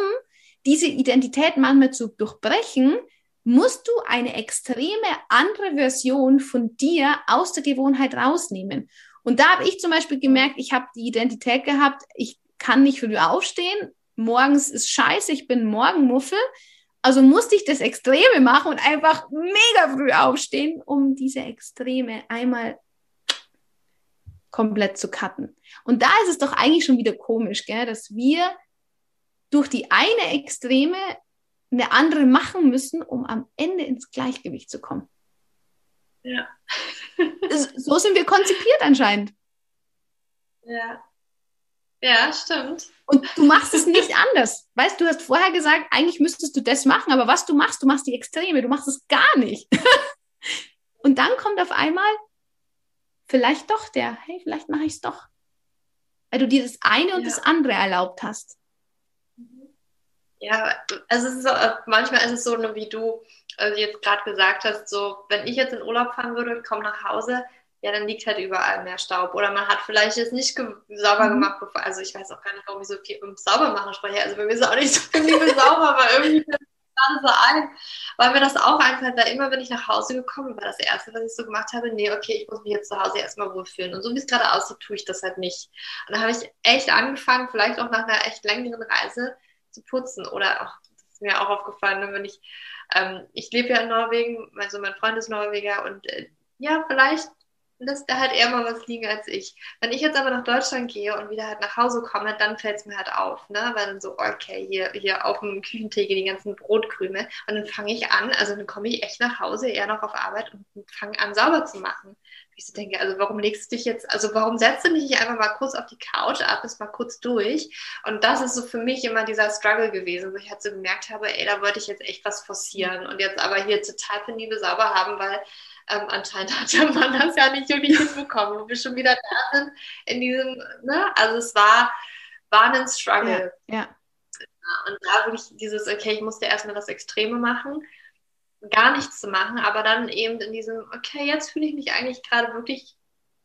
diese Identität manchmal zu durchbrechen, musst du eine extreme andere Version von dir aus der Gewohnheit rausnehmen. Und da habe ich zum Beispiel gemerkt, ich habe die Identität gehabt, ich kann nicht früh aufstehen, morgens ist scheiße, ich bin Morgenmuffel. Also musste ich das Extreme machen und einfach mega früh aufstehen, um diese Extreme einmal komplett zu cutten. Und da ist es doch eigentlich schon wieder komisch, gell, dass wir durch die eine Extreme eine andere machen müssen, um am Ende ins Gleichgewicht zu kommen. Ja. (laughs) so sind wir konzipiert anscheinend. Ja. Ja, stimmt. Und du machst es nicht anders. Weißt du, hast vorher gesagt, eigentlich müsstest du das machen, aber was du machst, du machst die Extreme, du machst es gar nicht. (laughs) Und dann kommt auf einmal vielleicht doch der, hey, vielleicht mache ich es doch. Weil du dir das eine und ja. das andere erlaubt hast. Ja, also es ist äh, manchmal ist es so, wie du also jetzt gerade gesagt hast, so wenn ich jetzt in Urlaub fahren würde, ich komme nach Hause, ja, dann liegt halt überall mehr Staub. Oder man hat vielleicht jetzt nicht ge sauber mhm. gemacht, bevor, also ich weiß auch gar nicht, warum ich so viel um Saubermachen spreche. Also bei mir ist es auch nicht (laughs) so viel sauber, aber irgendwie fällt gerade so ein, weil mir das auch einfällt, weil immer, wenn ich nach Hause gekommen war, das Erste, was ich so gemacht habe, nee, okay, ich muss mich jetzt zu Hause erstmal wohlfühlen. Und so wie es gerade aussieht, tue ich das halt nicht. Und dann habe ich echt angefangen, vielleicht auch nach einer echt längeren Reise, zu putzen. Oder auch, mir auch aufgefallen, ne, wenn ich, ähm, ich lebe ja in Norwegen, also mein Freund ist Norweger und äh, ja, vielleicht lässt er halt eher mal was liegen als ich. Wenn ich jetzt aber nach Deutschland gehe und wieder halt nach Hause komme, dann fällt es mir halt auf, ne? Weil dann so, okay, hier, hier auf dem Küchentisch die ganzen Brotkrüme und dann fange ich an, also dann komme ich echt nach Hause, eher noch auf Arbeit und fange an, sauber zu machen ich so denke, also warum legst du dich jetzt, also warum setzt du dich nicht einfach mal kurz auf die Couch, atmest mal kurz durch? Und das ist so für mich immer dieser Struggle gewesen, wo ich halt so gemerkt habe, ey, da wollte ich jetzt echt was forcieren und jetzt aber hier total penibel sauber haben, weil ähm, anscheinend (laughs) hat man das ja nicht wirklich hinbekommen, wo wir schon wieder da sind in diesem, ne? Also es war, war ein Struggle. Ja, ja. Und da wirklich dieses, okay, ich musste erstmal das Extreme machen, gar nichts zu machen, aber dann eben in diesem, okay, jetzt fühle ich mich eigentlich gerade wirklich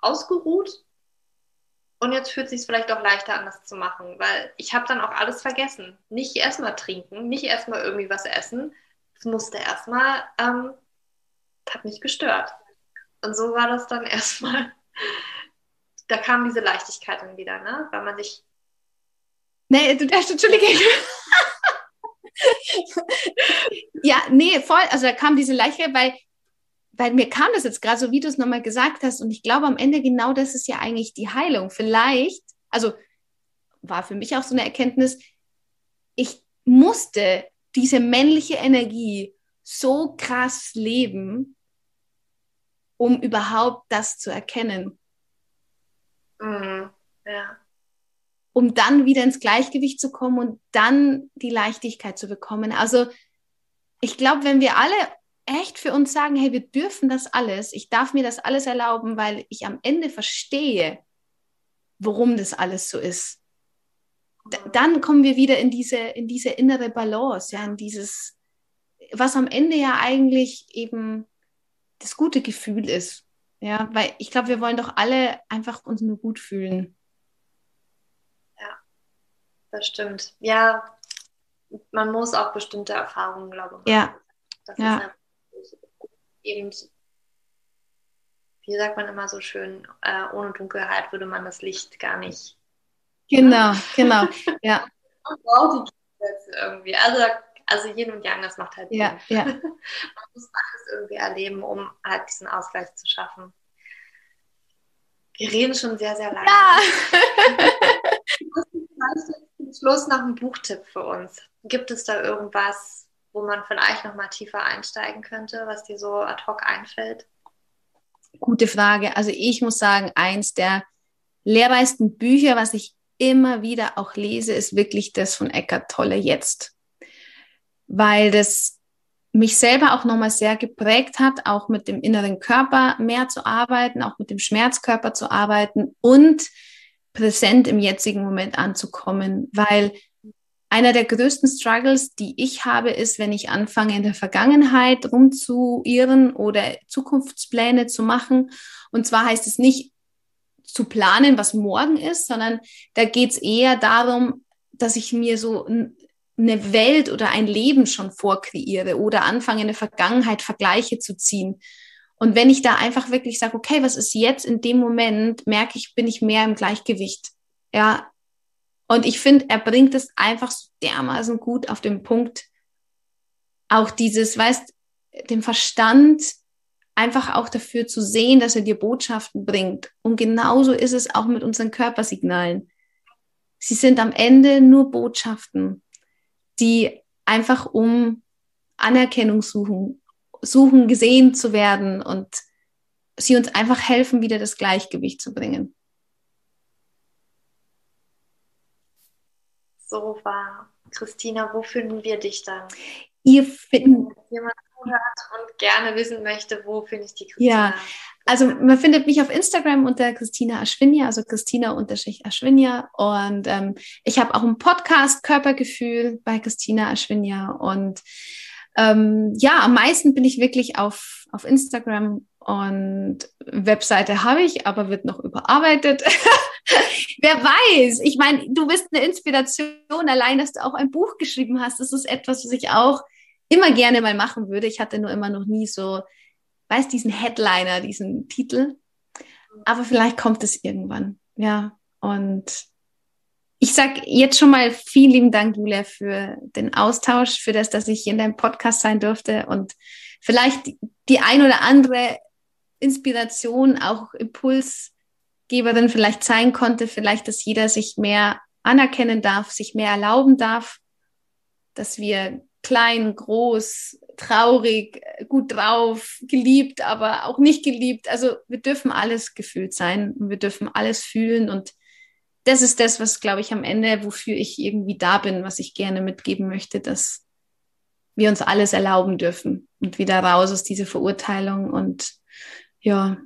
ausgeruht und jetzt fühlt es sich vielleicht auch leichter an, das zu machen, weil ich habe dann auch alles vergessen. Nicht erstmal trinken, nicht erstmal irgendwie was essen. Es musste erstmal, ähm, hat mich gestört. Und so war das dann (laughs) erstmal. Da kam diese Leichtigkeit dann wieder, ne? Weil man sich. Nee, du darfst, Entschuldige. ja, nee, voll. Also da kam diese Leichtigkeit, weil weil mir kam das jetzt gerade so, wie du es nochmal gesagt hast, und ich glaube am Ende genau das ist ja eigentlich die Heilung. Vielleicht, also war für mich auch so eine Erkenntnis, ich musste diese männliche Energie so krass leben, um überhaupt das zu erkennen. Mhm. Ja. Um dann wieder ins Gleichgewicht zu kommen und dann die Leichtigkeit zu bekommen. Also ich glaube, wenn wir alle echt für uns sagen, hey, wir dürfen das alles, ich darf mir das alles erlauben, weil ich am Ende verstehe, warum das alles so ist. D dann kommen wir wieder in diese, in diese innere Balance, ja, in dieses, was am Ende ja eigentlich eben das gute Gefühl ist. Ja, weil ich glaube, wir wollen doch alle einfach uns nur gut fühlen. Ja, das stimmt. Ja, man muss auch bestimmte Erfahrungen, glaube ich. Ja. Das ja. ist eben, wie sagt man immer so schön, äh, ohne Dunkelheit würde man das Licht gar nicht. Genau, (laughs) genau, ja. Man braucht die Gegensätze irgendwie. Also, also Yin und Yang, das macht halt Sinn. Ja, ja. (laughs) man muss alles irgendwie erleben, um halt diesen Ausgleich zu schaffen. Wir reden schon sehr, sehr lange. Ja. (laughs) Zum Schluss noch ein Buchtipp für uns. Gibt es da irgendwas, wo man vielleicht noch mal tiefer einsteigen könnte, was dir so ad hoc einfällt? Gute Frage. Also ich muss sagen, eins der lehrreichsten Bücher, was ich immer wieder auch lese, ist wirklich das von Eckart Tolle jetzt, weil das mich selber auch nochmal sehr geprägt hat, auch mit dem inneren Körper mehr zu arbeiten, auch mit dem Schmerzkörper zu arbeiten und präsent im jetzigen Moment anzukommen, weil einer der größten Struggles, die ich habe, ist, wenn ich anfange, in der Vergangenheit rumzuirren oder Zukunftspläne zu machen. Und zwar heißt es nicht zu planen, was morgen ist, sondern da geht es eher darum, dass ich mir so eine Welt oder ein Leben schon vorkreiere oder anfange, in der Vergangenheit Vergleiche zu ziehen. Und wenn ich da einfach wirklich sage, okay, was ist jetzt in dem Moment, merke ich, bin ich mehr im Gleichgewicht. Ja, und ich finde, er bringt es einfach so dermaßen gut auf den Punkt. Auch dieses, weißt, den Verstand einfach auch dafür zu sehen, dass er dir Botschaften bringt. Und genauso ist es auch mit unseren Körpersignalen. Sie sind am Ende nur Botschaften, die einfach um Anerkennung suchen, suchen, gesehen zu werden und sie uns einfach helfen, wieder das Gleichgewicht zu bringen. so war. Christina, wo finden wir dich dann? Ihr findet. jemand zuhört und gerne wissen möchte, wo finde ich die Christina? Ja, also man findet mich auf Instagram unter Christina Aschwinja, also Christina unterstrich Aschwinja. Und ähm, ich habe auch einen Podcast Körpergefühl bei Christina Aschwinja. Und ähm, ja, am meisten bin ich wirklich auf, auf Instagram und Webseite habe ich, aber wird noch überarbeitet. (laughs) Wer weiß? Ich meine, du bist eine Inspiration, allein, dass du auch ein Buch geschrieben hast. Das ist etwas, was ich auch immer gerne mal machen würde. Ich hatte nur immer noch nie so, weiß, diesen Headliner, diesen Titel. Aber vielleicht kommt es irgendwann. Ja. Und ich sag jetzt schon mal vielen lieben Dank, Julia, für den Austausch, für das, dass ich hier in deinem Podcast sein durfte und vielleicht die ein oder andere Inspiration, auch Impulsgeberin vielleicht sein konnte, vielleicht, dass jeder sich mehr anerkennen darf, sich mehr erlauben darf, dass wir klein, groß, traurig, gut drauf, geliebt, aber auch nicht geliebt. Also wir dürfen alles gefühlt sein und wir dürfen alles fühlen und das ist das, was, glaube ich, am Ende, wofür ich irgendwie da bin, was ich gerne mitgeben möchte, dass wir uns alles erlauben dürfen und wieder raus aus dieser Verurteilung und ja.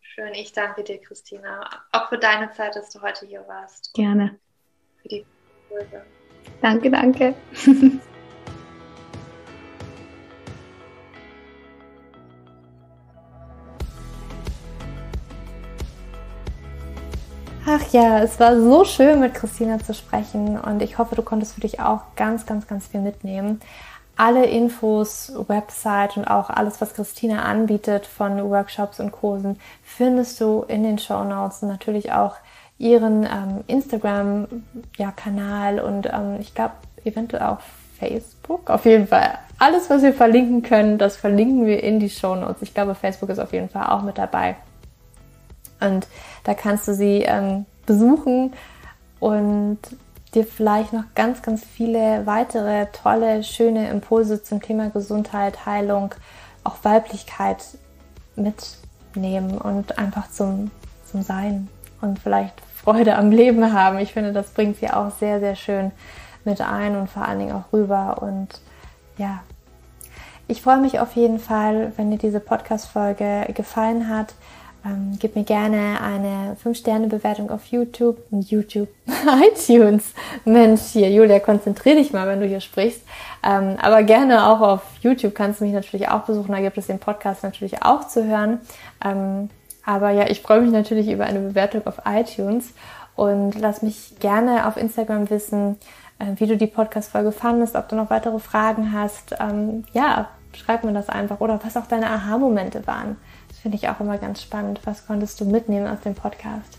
Schön, ich danke dir, Christina. Auch für deine Zeit, dass du heute hier warst. Gerne. Für die Danke, danke. Ach ja, es war so schön mit Christina zu sprechen und ich hoffe, du konntest für dich auch ganz, ganz, ganz viel mitnehmen. Alle Infos, Website und auch alles, was Christina anbietet von Workshops und Kursen, findest du in den Show Notes und natürlich auch ihren ähm, Instagram-Kanal ja, und ähm, ich glaube eventuell auch Facebook. Auf jeden Fall alles, was wir verlinken können, das verlinken wir in die Show Notes. Ich glaube, Facebook ist auf jeden Fall auch mit dabei. Und da kannst du sie ähm, besuchen und dir vielleicht noch ganz, ganz viele weitere tolle, schöne Impulse zum Thema Gesundheit, Heilung, auch Weiblichkeit mitnehmen und einfach zum, zum Sein und vielleicht Freude am Leben haben. Ich finde, das bringt sie auch sehr, sehr schön mit ein und vor allen Dingen auch rüber. Und ja, ich freue mich auf jeden Fall, wenn dir diese Podcast-Folge gefallen hat. Ähm, gib mir gerne eine 5-Sterne-Bewertung auf YouTube, YouTube, (laughs) iTunes. Mensch, hier, Julia, konzentrier dich mal, wenn du hier sprichst. Ähm, aber gerne auch auf YouTube kannst du mich natürlich auch besuchen. Da gibt es den Podcast natürlich auch zu hören. Ähm, aber ja, ich freue mich natürlich über eine Bewertung auf iTunes und lass mich gerne auf Instagram wissen, äh, wie du die Podcast-Folge fandest, ob du noch weitere Fragen hast. Ähm, ja, schreib mir das einfach oder was auch deine Aha-Momente waren finde ich auch immer ganz spannend. Was konntest du mitnehmen aus dem Podcast?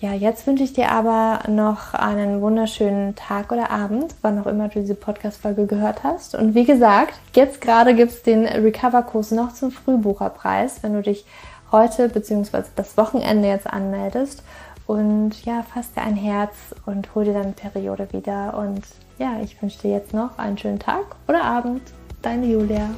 Ja, jetzt wünsche ich dir aber noch einen wunderschönen Tag oder Abend, wann auch immer du diese Podcast-Folge gehört hast. Und wie gesagt, jetzt gerade gibt es den Recover-Kurs noch zum Frühbucherpreis, wenn du dich heute bzw. das Wochenende jetzt anmeldest. Und ja, fass dir ein Herz und hol dir deine Periode wieder. Und ja, ich wünsche dir jetzt noch einen schönen Tag oder Abend. Deine Julia.